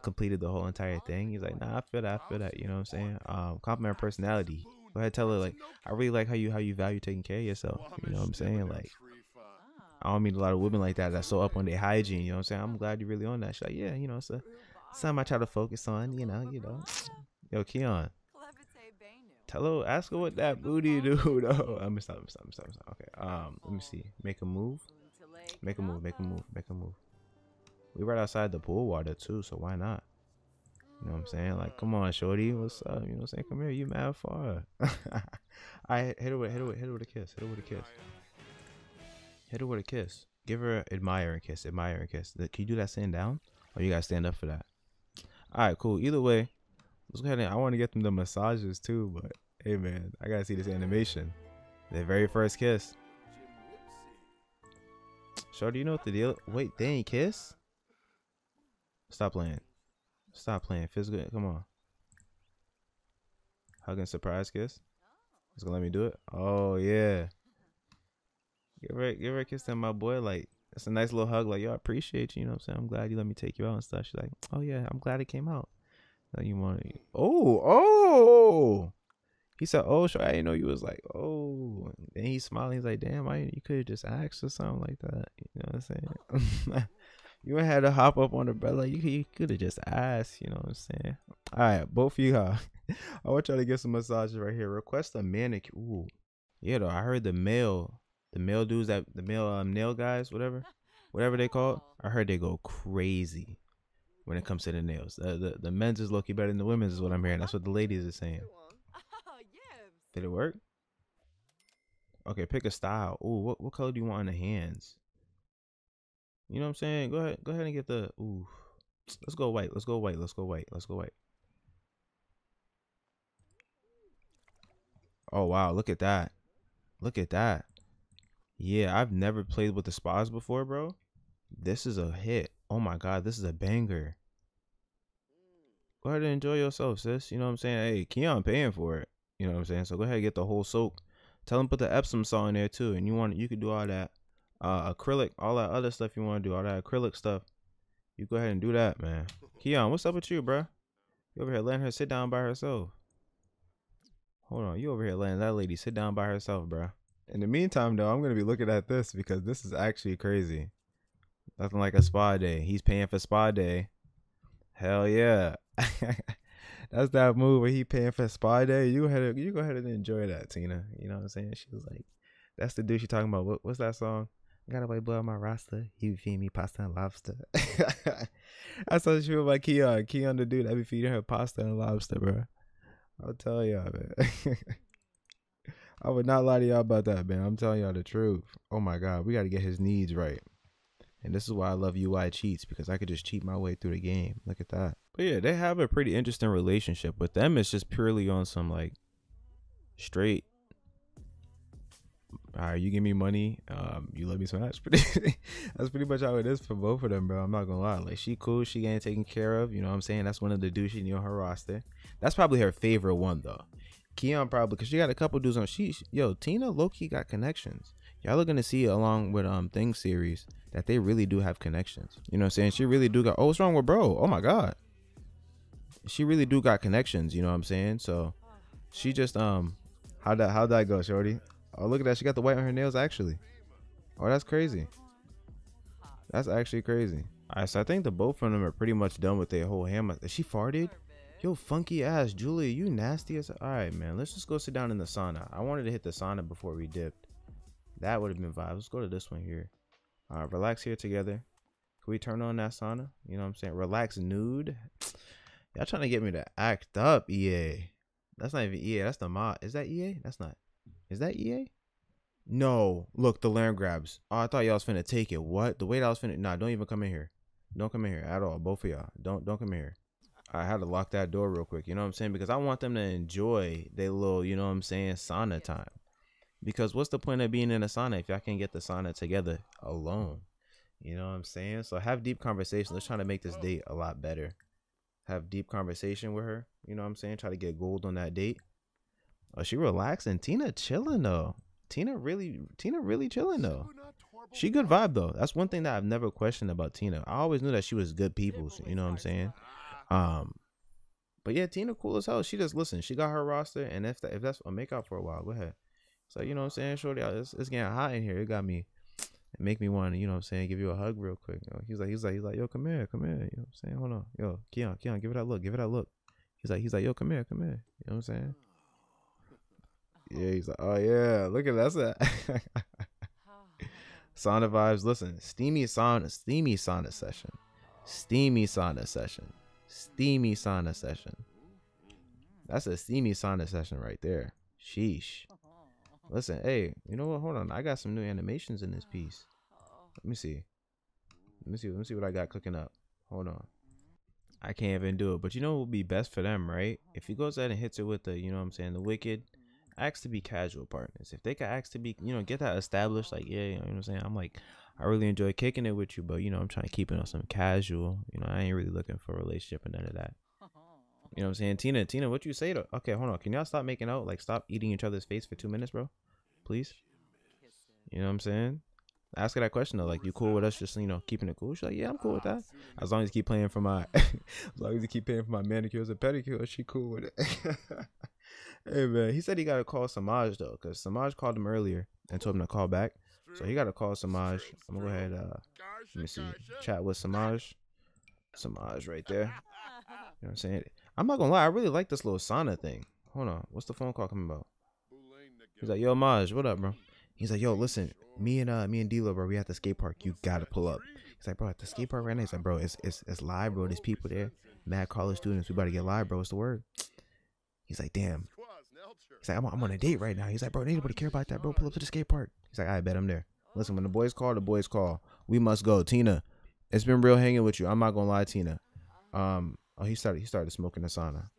completed the whole entire thing. He's like, nah, I feel that. I feel that. You know what I'm saying? Um, compliment her personality. Go ahead, tell her like, I really like how you how you value taking care of yourself. You know what I'm saying? Like, I don't meet a lot of women like that that's so up on their hygiene. You know what I'm saying? I'm glad you're really on that. She's like, yeah, you know, it's a something I try to focus on. You know, you know. Yo, Keon. Tell her, ask her what that booty do though. I'm stop, stop, stop, stop. Okay. Um, let me see. Make a move. Make a move. Make a move. Make a move. We right outside the pool water too, so why not? You know what I'm saying? Like, come on, shorty, what's up? You know what I'm saying? Come here, you mad far. I hit her with hit her with hit her with a kiss. Hit her with a kiss. Hit her with a kiss. Give her an admiring kiss. Admiring kiss. Can you do that sitting down? Or you gotta stand up for that? Alright, cool. Either way, let's go ahead and I want to get them the massages too, but hey man, I gotta see this animation. The very first kiss. Shorty, you know what the deal? Wait, they ain't kiss? Stop playing. Stop playing. physical. Come on. Hugging surprise kiss. It's gonna let me do it. Oh yeah. Give her give her a kiss to my boy. Like it's a nice little hug. Like yo, I appreciate you. You know what I'm saying? I'm glad you let me take you out and stuff. She's like, oh yeah, I'm glad it came out. You want? Oh oh. He said, "Oh, sure, I didn't know you was like, oh." And he's smiling. He's like, "Damn, I you could have just asked or something like that." You know what I'm saying? you had to hop up on the like you, you could have just asked. You know what I'm saying? All right, both of you, uh, I want y'all to get some massages right here. Request a manicure. Ooh, yeah, though I heard the male, the male dudes that the male um, nail guys, whatever, whatever they call it. I heard they go crazy when it comes to the nails. The the, the men's is lucky better than the women's is what I'm hearing. That's what the ladies are saying. Did it work? Okay, pick a style. Ooh, what what color do you want on the hands? You know what I'm saying? Go ahead, go ahead and get the ooh. Let's go white. Let's go white. Let's go white. Let's go white. Oh wow, look at that. Look at that. Yeah, I've never played with the spas before, bro. This is a hit. Oh my god, this is a banger. Go ahead and enjoy yourself, sis. You know what I'm saying? Hey, Keon paying for it. You know what I'm saying? So go ahead and get the whole soak. Tell him put the Epsom salt in there too. And you want you could do all that uh acrylic, all that other stuff you want to do, all that acrylic stuff. You go ahead and do that, man. Keon, what's up with you, bro? You over here letting her sit down by herself. Hold on, you over here letting that lady sit down by herself, bro. In the meantime, though, I'm gonna be looking at this because this is actually crazy. Nothing like a spa day. He's paying for spa day. Hell yeah. That's that move where he paying for spa day. You go ahead, you go ahead and enjoy that, Tina. You know what I'm saying? She was like, "That's the dude she talking about." What, what's that song? Got a white boy on my roster. He feed me pasta and lobster. I how she was about Keon. Keon, the dude that be feeding her pasta and lobster, bro. I'll tell y'all, man. I would not lie to y'all about that, man. I'm telling y'all the truth. Oh my god, we got to get his needs right. And this is why I love UI cheats because I could just cheat my way through the game. Look at that. But yeah, they have a pretty interesting relationship. With them, it's just purely on some like straight. All right, you give me money, um, you let me smash. That's pretty much how it is for both of them, bro. I'm not gonna lie. Like she cool, she getting taken care of. You know what I'm saying? That's one of the dudes she on her roster. That's probably her favorite one though. Keon probably because she got a couple dudes on. She yo Tina Loki got connections. Y'all are gonna see along with um Thing series that they really do have connections. You know what I'm saying? She really do got. Oh, what's wrong with bro? Oh my god. She really do got connections. You know what I'm saying? So she just um how that how that go, shorty? Oh look at that. She got the white on her nails actually. Oh that's crazy. That's actually crazy. Alright, so I think the both of them are pretty much done with their whole hammer. Is she farted? Yo, funky ass, Julia, you nasty as. All right, man. Let's just go sit down in the sauna. I wanted to hit the sauna before we dipped. That would have been vibes. Let's go to this one here. Uh, relax here together. Can we turn on that sauna? You know what I'm saying? Relax nude. Y'all trying to get me to act up, EA. That's not even EA. That's the mod. Is that EA? That's not. Is that EA? No. Look, the land grabs. Oh, I thought y'all was finna take it. What? The way that I was finna. Nah, don't even come in here. Don't come in here at all. Both of y'all. Don't don't come in here. I had to lock that door real quick. You know what I'm saying? Because I want them to enjoy their little, you know what I'm saying, sauna time. Because what's the point of being in a sauna if y'all can't get the sauna together alone? You know what I'm saying? So have deep conversation. Let's try to make this oh. date a lot better. Have deep conversation with her. You know what I'm saying? Try to get gold on that date. Oh, she relaxing. Tina chilling though. Tina really, Tina really chilling though. She good vibe though. That's one thing that I've never questioned about Tina. I always knew that she was good people. You know what I'm saying? Um, but yeah, Tina cool as hell. She just listen. She got her roster, and if that, if that's a make out for a while, go ahead. So you know what I'm saying, shorty, it's, it's getting hot in here. It got me, it make me want to, you know what I'm saying, give you a hug real quick. You know, he's like, he's like, he's like, yo, come here, come here. You know what I'm saying? Hold on, yo, Keon, Keon, give it that look, give it that look. He's like, he's like, yo, come here, come here. You know what I'm saying? Yeah, he's like, oh yeah, look at that's that. sauna vibes. Listen, steamy sauna, steamy sauna session, steamy sauna session steamy sauna session. That's a steamy sauna session right there. Sheesh. Listen, hey, you know what? Hold on. I got some new animations in this piece. Let me see. Let me see. Let me see what I got cooking up. Hold on. I can't even do it. But you know what would be best for them, right? If he goes ahead and hits it with the, you know what I'm saying, the wicked ask to be casual partners. If they could ask to be, you know, get that established, like, yeah, you know what I'm saying? I'm like, I really enjoy kicking it with you, but, you know, I'm trying to keep it on some casual. You know, I ain't really looking for a relationship and none of that. You know what I'm saying? Tina, Tina, what you say to Okay, hold on. Can y'all stop making out? Like stop eating each other's face for two minutes, bro? Please? You know what I'm saying? Ask her that question though. Like, you cool with us just, you know, keeping it cool? She's like, Yeah, I'm cool with that. As long as you keep paying for my as long as you keep paying for my manicures and pedicures, she cool with it. hey man, he said he gotta call Samaj though, because Samaj called him earlier and told him to call back. So he gotta call Samaj. I'm gonna go ahead uh let me see. Chat with Samaj. Samaj right there. You know what I'm saying? I'm not gonna lie, I really like this little sauna thing. Hold on, what's the phone call coming about? He's like, yo, Maj, what up, bro? He's like, yo, listen, me and uh, me and D'Lo, bro, we at the skate park. You gotta pull up. He's like, bro, at the skate park right now. He's like, bro, it's it's it's live, bro. There's people there, mad college students. We about to get live, bro. What's the word? He's like, damn. He's like, I'm, I'm on a date right now. He's like, bro, anybody care about that, bro? Pull up to the skate park. He's like, I bet I'm there. Listen, when the boys call, the boys call. We must go. Tina, it's been real hanging with you. I'm not gonna lie, Tina. Um, oh, he started he started smoking the sauna.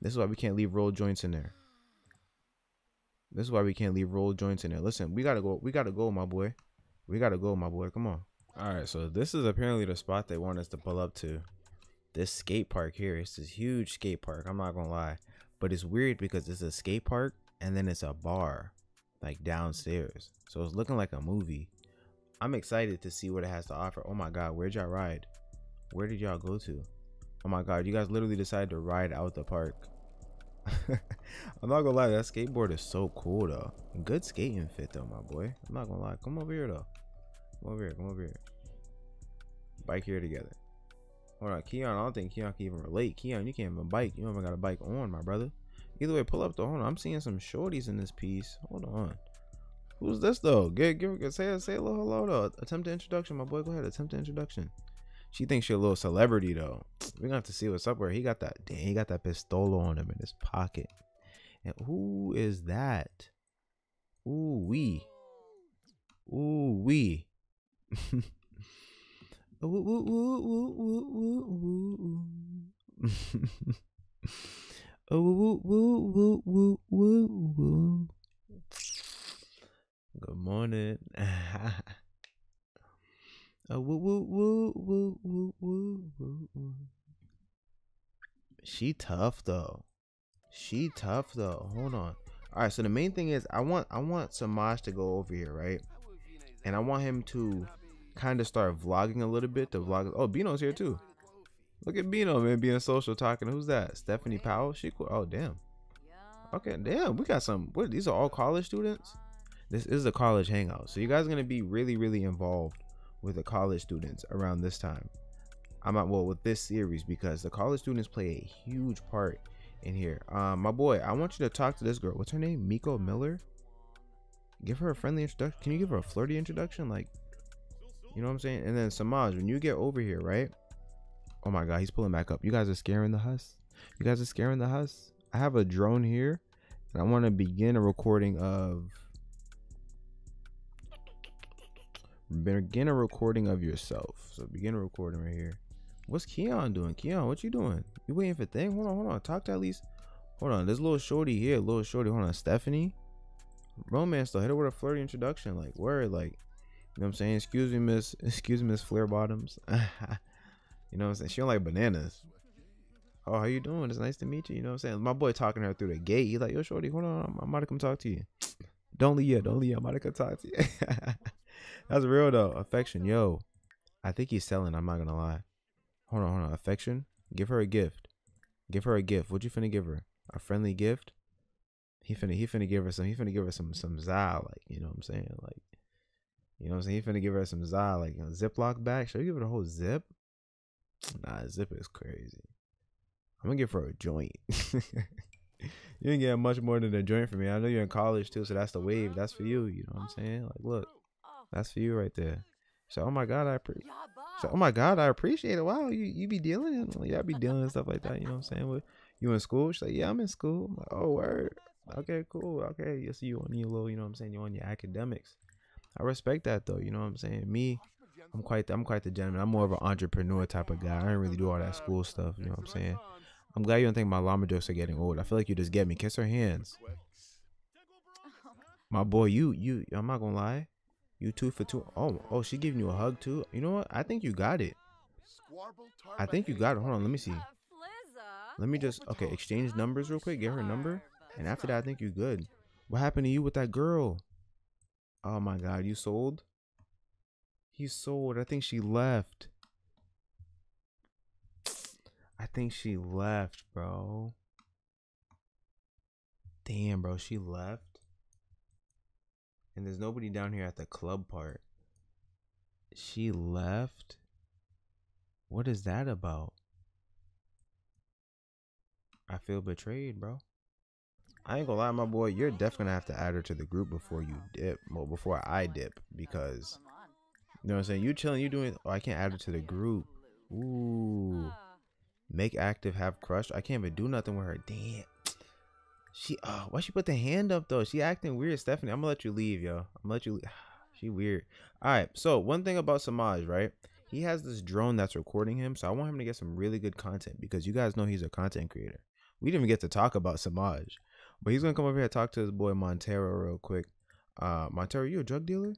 This is why we can't leave roll joints in there. This is why we can't leave roll joints in there. Listen, we gotta go. We gotta go, my boy. We gotta go, my boy. Come on. All right, so this is apparently the spot they want us to pull up to. This skate park here. It's this huge skate park. I'm not gonna lie, but it's weird because it's a skate park and then it's a bar, like downstairs. So it's looking like a movie. I'm excited to see what it has to offer. Oh my god, where'd y'all ride? Where did y'all go to? Oh my god, you guys literally decided to ride out the park. I'm not gonna lie, that skateboard is so cool though. Good skating fit though, my boy. I'm not gonna lie. Come over here though. Come over here, come over here. Bike here together. Hold on, Keon. I don't think Keon can even relate. Keon, you can't even bike. You haven't got a bike on, my brother. Either way, pull up the. Hold on. I'm seeing some shorties in this piece. Hold on. Who's this though? Give, give, say, say a little hello though. Attempt the introduction, my boy. Go ahead, attempt the introduction. She thinks she's a little celebrity though. We're gonna have to see what's up where he got that. Damn, he got that pistolo on him in his pocket. And who is that? Ooh wee. Ooh wee. Ooh, ooh, ooh, ooh, Good morning. oh, woo, woo, woo, woo, woo, woo, woo. She tough though. She tough though. Hold on. All right. So the main thing is, I want I want Samaj to go over here, right? And I want him to kind of start vlogging a little bit. The vlog. Oh, Bino's here too. Look at Bino, man, being social talking. Who's that? Stephanie Powell. She cool. Oh, damn. Okay, damn. We got some. What? These are all college students. This is a college hangout, so you guys are gonna be really, really involved with the college students around this time. I'm not well with this series because the college students play a huge part in here. Um, my boy, I want you to talk to this girl. What's her name? Miko Miller. Give her a friendly introduction. Can you give her a flirty introduction? Like, you know what I'm saying? And then Samaj, when you get over here, right? Oh my God, he's pulling back up. You guys are scaring the hus. You guys are scaring the hus. I have a drone here, and I want to begin a recording of begin a recording of yourself. So begin a recording right here. What's Keon doing? Keon, what you doing? You waiting for thing? Hold on, hold on. Talk to at least. Hold on. This little shorty here, little shorty. Hold on, Stephanie. Romance though. Hit her with a flirty introduction. Like word, like you know what I'm saying? Excuse me, Miss. Excuse me, Miss Flare Bottoms. you know what I'm saying? She don't like bananas. Oh, how you doing? It's nice to meet you. You know what I'm saying? My boy talking to her through the gate. He's like, yo, shorty, hold on. I'm, about to come talk to you. Don't leave yet. Don't leave. yet. I'm about to come talk to you. That's real though. Affection, yo. I think he's selling. I'm not gonna lie. Hold on, hold on. Affection. Give her a gift. Give her a gift. What you finna give her? A friendly gift. He finna he finna give her some. He finna give her some some za like you know what I'm saying like. You know what I'm saying? He finna give her some za like a Ziploc bag. Should we give her the whole zip? Nah, zip is crazy. I'm gonna give her a joint. you didn't get much more than a joint from me. I know you're in college too, so that's the wave. That's for you. You know what I'm saying? Like, look. That's for you right there. So, oh my God, I appreciate. So, oh my God, I appreciate it. Wow, you you be dealing, I be dealing stuff like that. You know what I'm saying? With you in school? She's like, yeah, I'm in school. I'm like, oh, word. Okay, cool. Okay, you see you on your little, you know what I'm saying? You on your academics. I respect that though. You know what I'm saying? Me, I'm quite, I'm quite the gentleman. I'm more of an entrepreneur type of guy. I don't really do all that school stuff. You know what I'm saying? I'm glad you don't think my llama jokes are getting old. I feel like you just get me. Kiss her hands. My boy, you you I'm not gonna lie. You two for two. Oh, oh, she giving you a hug too. You know what? I think you got it. I think you got it. Hold on, let me see. Let me just okay, exchange numbers real quick, get her number. And after that I think you're good. What happened to you with that girl? Oh my god, you sold? He sold. I think she left. I think she left, bro. Damn, bro, she left. And there's nobody down here at the club part. She left? What is that about? I feel betrayed, bro. I ain't gonna lie, my boy. You're definitely gonna have to add her to the group before you dip. Well, before I dip, because you know what I'm saying. You chilling, you doing. Oh, I can't add her to the group. Ooh, make active, have crush. I can't even do nothing with her. Damn. She. Oh, why she put the hand up though? She acting weird, Stephanie. I'm gonna let you leave, yo. I'm gonna let you. Leave. she weird. All right. So one thing about Samaj, right? He has this drone that's recording him, so I want him to get some really good content because you guys know he's a content creator. We didn't even get to talk about Samaj. But he's gonna come over here and talk to his boy Montero real quick. Uh Montero, you a drug dealer?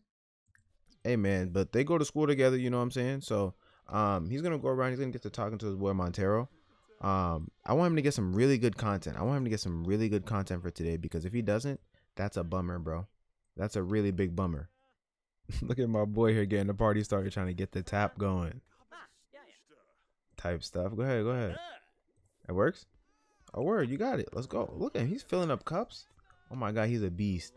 Hey man, but they go to school together, you know what I'm saying? So um he's gonna go around, he's gonna get to talking to his boy Montero. Um I want him to get some really good content. I want him to get some really good content for today because if he doesn't, that's a bummer, bro. That's a really big bummer. Look at my boy here getting the party started trying to get the tap going. Type stuff. Go ahead, go ahead. It works? Oh, word, you got it. Let's go. Look at him. He's filling up cups. Oh my god, he's a beast.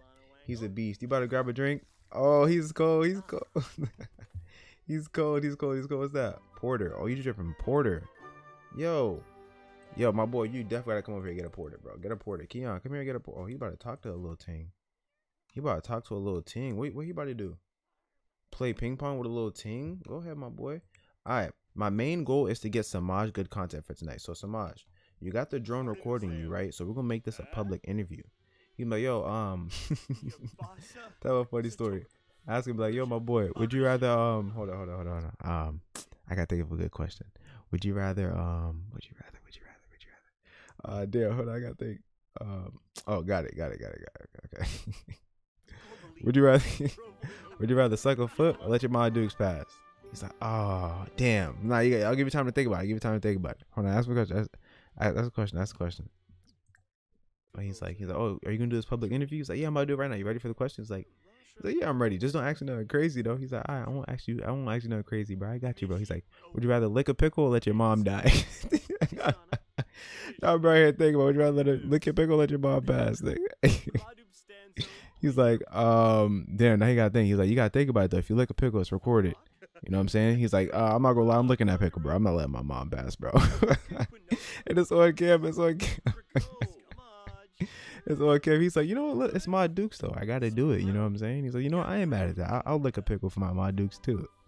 He's a beast. You about to grab a drink? Oh, he's cold. He's cold. he's cold. He's cold. He's cold. What's that? Porter. Oh, you dripping porter. Yo. Yo, my boy, you definitely gotta come over here and get a porter, bro. Get a porter. Keon, come here and get a porter. Oh, he about to talk to a little ting. He about to talk to a little ting. Wait, what he about to do? Play ping pong with a little ting? Go ahead, my boy. Alright. My main goal is to get Samaj good content for tonight. So Samaj, you got the drone recording you, right? So we're gonna make this a public interview. He's like, yo, um, tell a funny story. Ask him like, yo, my boy, would you rather, um, hold on, hold on, hold on, hold on. um, I gotta think of a good question. Would you rather, um, would you rather, would you rather, would you rather? Uh, damn, hold on, I gotta think. Um, oh, got it, got it, got it, got it. Okay. would you rather, would you rather suck a foot or let your mom dukes pass? He's like, oh, damn. Nah, you, I'll give you time to think about it. I'll give you time to think about it. Hold on, ask me a question. I, that's a question. That's a question. But he's like, he's like, oh, are you gonna do this public interview? He's like, yeah, I'm about to do it right now. You ready for the questions? Like, he's like, yeah, I'm ready. Just don't ask me nothing crazy though. He's like, I won't ask you. I won't ask you nothing crazy, bro. I got you, bro. He's like, would you rather lick a pickle or let your mom die? I'm right here thinking about would you rather let a, lick a pickle or let your mom pass? he's like, um, damn. Now he got to think. He's like, you gotta think about it though. If you lick a pickle, it's recorded. You know what I'm saying? He's like, uh, I'm not gonna lie, I'm looking at pickle, bro. I'm not letting my mom pass, bro. and it's on cam. It's on cam. it's on cam. He's like, you know what? It's my dukes though. I gotta do it. You know what I'm saying? He's like, you know, what? I ain't mad at that. I'll, I'll lick a pickle for my my dukes too.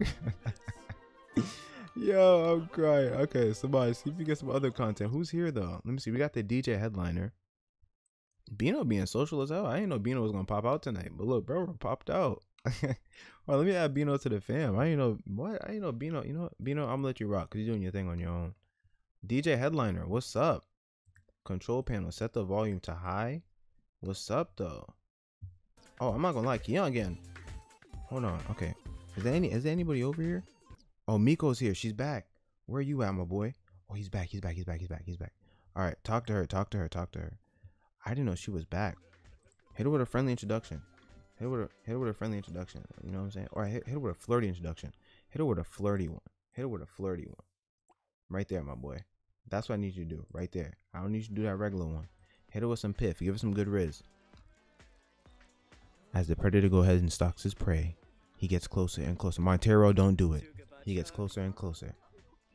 Yo, I'm crying. Okay, somebody see if you get some other content. Who's here though? Let me see. We got the DJ headliner. Bino being social as hell. I didn't know Bino was gonna pop out tonight, but look, bro, we popped out. Well, let me add Bino to the fam. I ain't know what. I ain't know Bino. You know what? Bino, I'm gonna let you rock because you're doing your thing on your own. DJ headliner, what's up? Control panel, set the volume to high. What's up though? Oh, I'm not gonna lie, Keon again. Hold on. Okay. Is there any? Is there anybody over here? Oh, Miko's here. She's back. Where are you at, my boy? Oh, he's back. He's back. He's back. He's back. He's back. All right. Talk to her. Talk to her. Talk to her. I didn't know she was back. Hit her with a friendly introduction. Hit her with a, hit with a friendly introduction. You know what I'm saying? Or hit, hit her with a flirty introduction. Hit her with a flirty one. Hit her with a flirty one. Right there, my boy. That's what I need you to do. Right there. I don't need you to do that regular one. Hit her with some piff. Give her some good riz. As the predator goes ahead and stalks his prey, he gets closer and closer. Montero, don't do it. He gets closer and closer.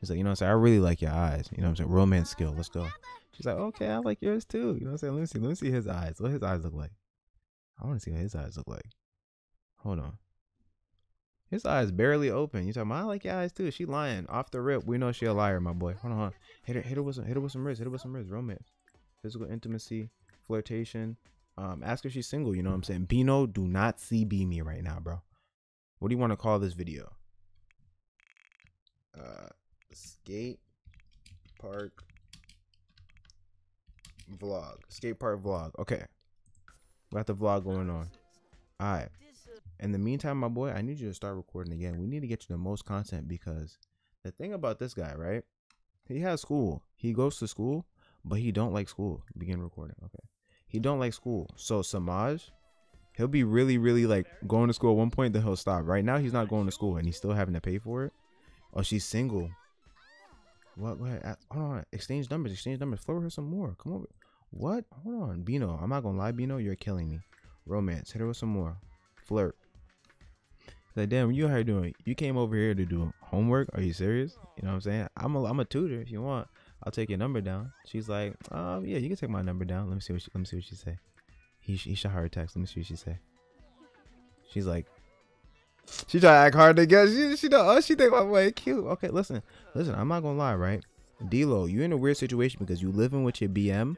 He's like, you know what I'm saying? I really like your eyes. You know what I'm saying? Romance skill. Let's go. She's like, okay, I like yours too. You know what I'm saying? Let me see. Let me see his eyes. What his eyes look like. I want to see what his eyes look like. Hold on. His eyes barely open. You talking? About, I like your eyes too. She lying off the rip. We know she a liar, my boy. Hold on. Hit her, hit her with some, hit her with some riz. Hit her with some riz. Romance, physical intimacy, flirtation. Um, ask if she's single. You know what I'm saying? Bino, do not CB me right now, bro. What do you want to call this video? Uh, skate park vlog. Skate park vlog. Okay. We got the vlog going on. All right. In the meantime, my boy, I need you to start recording again. We need to get you the most content because the thing about this guy, right? He has school. He goes to school, but he don't like school. Begin recording. Okay. He don't like school. So Samaj, he'll be really, really like going to school at one point, then he'll stop. Right now, he's not going to school and he's still having to pay for it. Oh, she's single. What? Ahead. Hold on. Exchange numbers. Exchange numbers. With her some more. Come over. What? Hold on. Bino. I'm not gonna lie, Bino. You're killing me. Romance. Hit her with some more. Flirt. Like, damn, you how you doing? You came over here to do homework? Are you serious? You know what I'm saying? I'm a, I'm a tutor. If you want, I'll take your number down. She's like, um, yeah, you can take my number down. Let me see what she, let me see what she say. He he shot her a text. Let me see what she say. She's like, she try to act hard to get. She she know. Oh, she think my boy cute. Okay, listen, listen. I'm not gonna lie, right? D'Lo, you're in a weird situation because you living with your BM,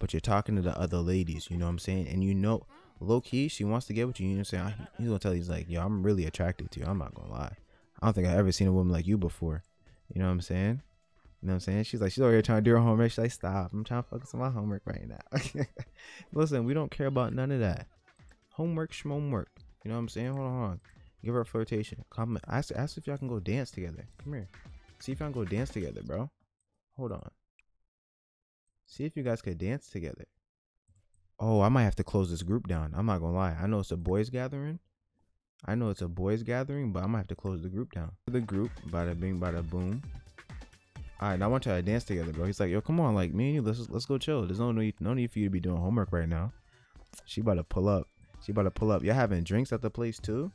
but you're talking to the other ladies. You know what I'm saying? And you know, low key, she wants to get with you. You know what I'm saying? He's gonna tell you, he's like, yo, I'm really attracted to you. I'm not gonna lie. I don't think I've ever seen a woman like you before. You know what I'm saying? You know what I'm saying? She's like, she's over here trying to do her homework. She's like, stop. I'm trying to focus on my homework right now. Listen, we don't care about none of that. Homework, schmomework. You know what I'm saying? Hold on. Give her a flirtation. Comment. Ask, ask if y'all can go dance together. Come here. See if y'all can go dance together, bro. Hold on. See if you guys could dance together. Oh, I might have to close this group down. I'm not gonna lie. I know it's a boys gathering. I know it's a boys gathering, but I might have to close the group down. The group, bada bing, bada boom. All right, now I want y'all to dance together, bro. He's like, yo, come on, like me and you, let's let's go chill. There's no need, no need for you to be doing homework right now. She about to pull up. She about to pull up. Y'all having drinks at the place too?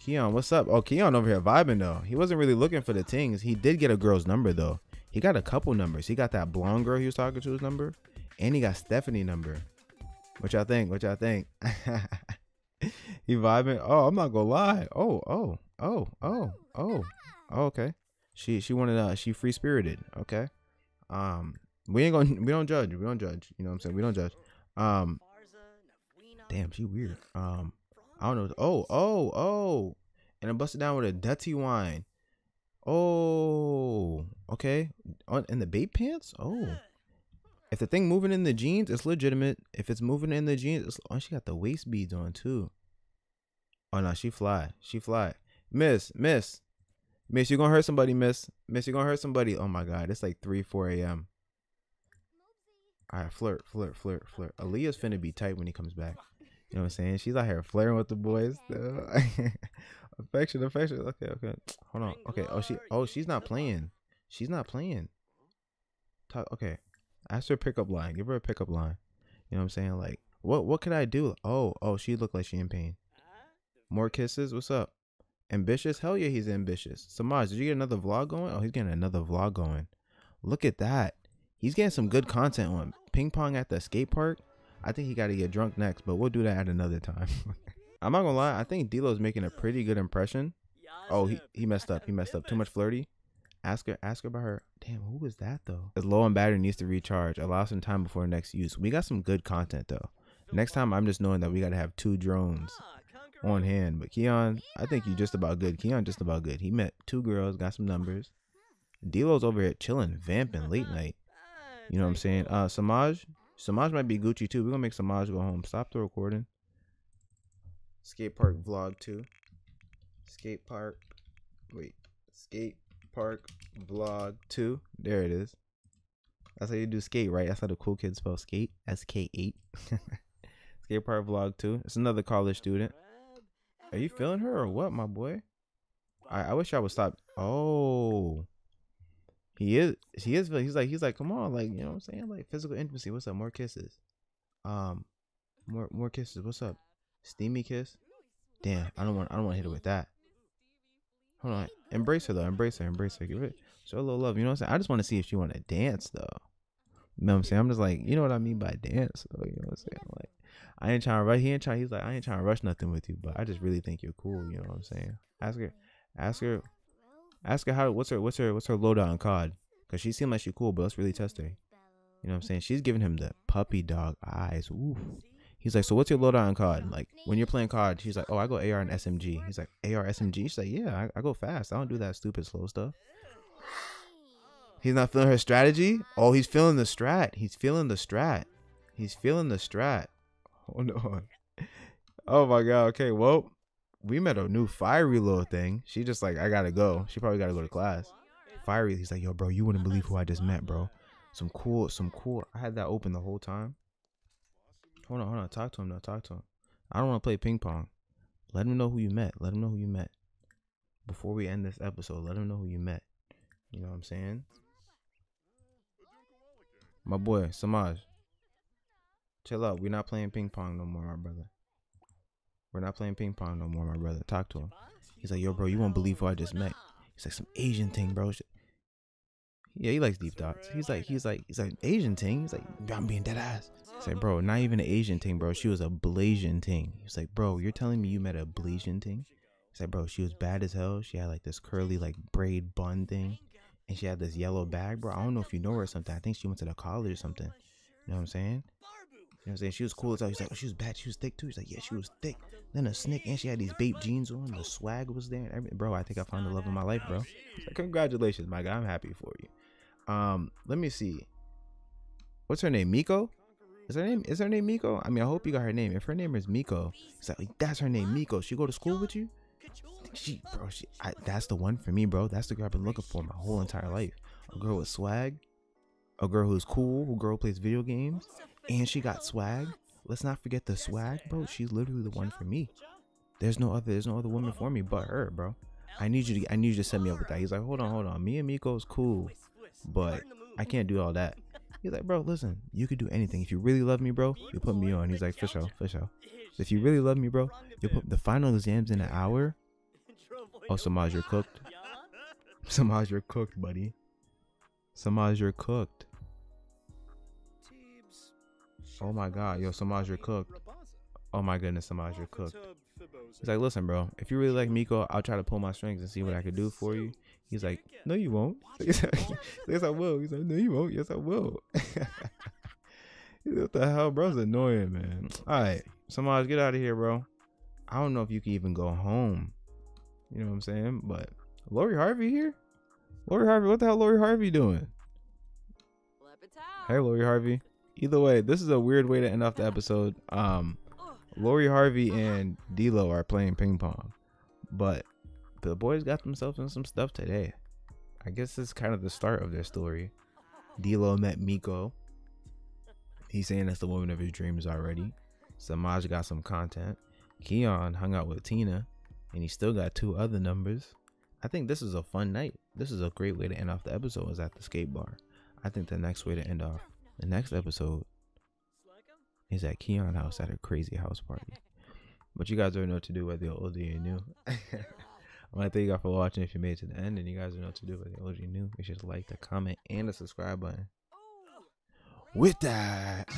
Keon, what's up? Oh, Keon over here vibing though. He wasn't really looking for the things. He did get a girl's number though. He got a couple numbers. He got that blonde girl he was talking to his number, and he got Stephanie number. What y'all think? What y'all think? he vibing. Oh, I'm not gonna lie. Oh, oh, oh, oh, oh, oh okay. She she wanted uh she free spirited. Okay. Um, we ain't gonna we don't judge. We don't judge. You know what I'm saying? We don't judge. Um, damn, she weird. Um, I don't know. Oh, oh, oh, and I busted down with a dirty wine. Oh, okay. On in the bait pants. Oh, if the thing moving in the jeans, it's legitimate. If it's moving in the jeans, it's, oh, she got the waist beads on too. Oh no, she fly. She fly. Miss, miss, miss, you gonna hurt somebody, miss. Miss, you gonna hurt somebody. Oh my god, it's like three, four a.m. All right, flirt, flirt, flirt, flirt. Aaliyah's finna be tight when he comes back. You know what I'm saying? She's out here flirting with the boys. Affection, affection. Okay, okay. Hold on. Okay. Oh, she. Oh, she's not playing. She's not playing. Talk. Okay. Ask her a pickup line. Give her a pickup line. You know what I'm saying? Like, what? What could I do? Oh, oh, she looked like she in pain. More kisses. What's up? Ambitious? Hell yeah, he's ambitious. Samaj, did you get another vlog going? Oh, he's getting another vlog going. Look at that. He's getting some good content on ping pong at the skate park. I think he got to get drunk next, but we'll do that at another time. I'm not gonna lie. I think D'Lo's making a pretty good impression. Oh, he, he messed up. He messed up. Too much flirty. Ask her. Ask her about her. Damn, who was that though? His low on battery needs to recharge. Allow some time before next use. We got some good content though. Next time, I'm just knowing that we gotta have two drones on hand. But Keon, I think you just about good. Keon just about good. He met two girls, got some numbers. D'Lo's over here chilling, vamping late night. You know what I'm saying? Uh, Samaj, Samaj might be Gucci too. We're gonna make Samaj go home. Stop the recording. Skate park vlog two. Skate park. Wait. Skate park vlog two. There it is. That's how you do skate, right? That's how the cool kids spell skate. S K eight. skate park vlog two. It's another college student. Are you feeling her or what, my boy? I, I wish I would stop. Oh, he is. He is. He's like. He's like. Come on, like you know what I'm saying. Like physical intimacy. What's up? More kisses. Um, more more kisses. What's up? Steamy kiss. Damn. I don't want. I don't want to hit her with that. Hold on. Embrace her though. Embrace her. Embrace her. Give it. Show a little love. You know what I'm saying. I just want to see if she want to dance though. You know what I'm saying? I'm just like, you know what I mean by dance. Though, you know what I'm saying? Like, I ain't trying to rush. He ain't trying. He's like, I ain't trying to rush nothing with you, but I just really think you're cool. You know what I'm saying? Ask her. Ask her. Ask her how. What's her. What's her. What's her lowdown on COD? Cause she seemed like she cool, but let's really test her. You know what I'm saying? She's giving him the puppy dog eyes. Ooh. He's like, so what's your lowdown on COD? Like when you're playing COD, she's like, oh, I go AR and SMG. He's like, AR SMG. She's like, yeah, I, I go fast. I don't do that stupid slow stuff. He's not feeling her strategy. Oh, he's feeling the strat. He's feeling the strat. He's feeling the strat. Hold on. Oh my god. Okay, well, we met a new fiery little thing. She just like, I gotta go. She probably gotta go to class. Fiery, he's like, yo, bro, you wouldn't believe who I just met, bro. Some cool, some cool. I had that open the whole time. Hold on, hold on. Talk to him now. Talk to him. I don't want to play ping pong. Let him know who you met. Let him know who you met. Before we end this episode, let him know who you met. You know what I'm saying? My boy, Samaj. Chill out. We're not playing ping pong no more, my brother. We're not playing ping pong no more, my brother. Talk to him. He's like, yo, bro, you won't believe who I just met. He's like, some Asian thing, bro. Yeah, he likes deep thoughts. He's like, he's like, he's like Asian thing. He's like, I'm being dead ass. He's like, bro, not even an Asian thing, bro. She was a Blasian thing. He's like, bro, you're telling me you met a Blasian thing? He's like, bro, she was bad as hell. She had like this curly like braid bun thing, and she had this yellow bag, bro. I don't know if you know her or something. I think she went to the college or something. You know what I'm saying? You know what I'm saying? She was cool as hell. He's like, oh, she was bad. She was thick too. He's like, yeah, she was thick. Then a snick, and she had these bape jeans on. The swag was there. And everything. Bro, I think I found the love of my life, bro. Like, Congratulations, my guy. I'm happy for you. Um, let me see. What's her name? Miko? Is her name? Is her name Miko? I mean, I hope you got her name. If her name is Miko, he's like, that's her name, Miko. She go to school with you? She, bro, she, I, that's the one for me, bro. That's the girl I've been looking for my whole entire life. A girl with swag, a girl who's cool, a girl who plays video games, and she got swag. Let's not forget the swag, bro. She's literally the one for me. There's no other, there's no other woman for me but her, bro. I need you to, I need you to set me up with that. He's like, hold on, hold on. Me and Miko's cool, but I can't do all that. He's like, bro, listen, you could do anything. If you really love me, bro, you put me on. He's like, for sure, for sure. If you really love me, bro, you put the final exams in an hour. Oh, Samaj, you're cooked. Samaj, you're cooked, buddy. Samaj, you're cooked. Oh my god, yo, Samaj, you're cooked. Oh my goodness, Samaj, you're cooked. He's like, listen, bro, if you really like Miko, I'll try to pull my strings and see what I could do for you. He's like, no, you won't. Yes, I will. He's like, no, you won't. Yes, I will. what the hell, bro's annoying, man. All right, Samaj, get out of here, bro. I don't know if you can even go home. You know what I'm saying? But Lori Harvey here? Lori Harvey, what the hell Lori Harvey doing? Hey Lori Harvey. Either way, this is a weird way to end off the episode. Um Lori Harvey and D'Lo are playing ping pong. But the boys got themselves in some stuff today. I guess this is kind of the start of their story. D'Lo met Miko. He's saying that's the woman of his dreams already. Samaj got some content. Keon hung out with Tina, and he still got two other numbers. I think this is a fun night. This is a great way to end off the episode. Is at the skate bar. I think the next way to end off the next episode is at Keon house at a crazy house party. But you guys already know what to do whether you're old or new. I want to thank you guys for watching. If you made it to the end, and you guys know what to do whether you're old you're new, make sure to like, the comment, and the subscribe button. Oh. With that.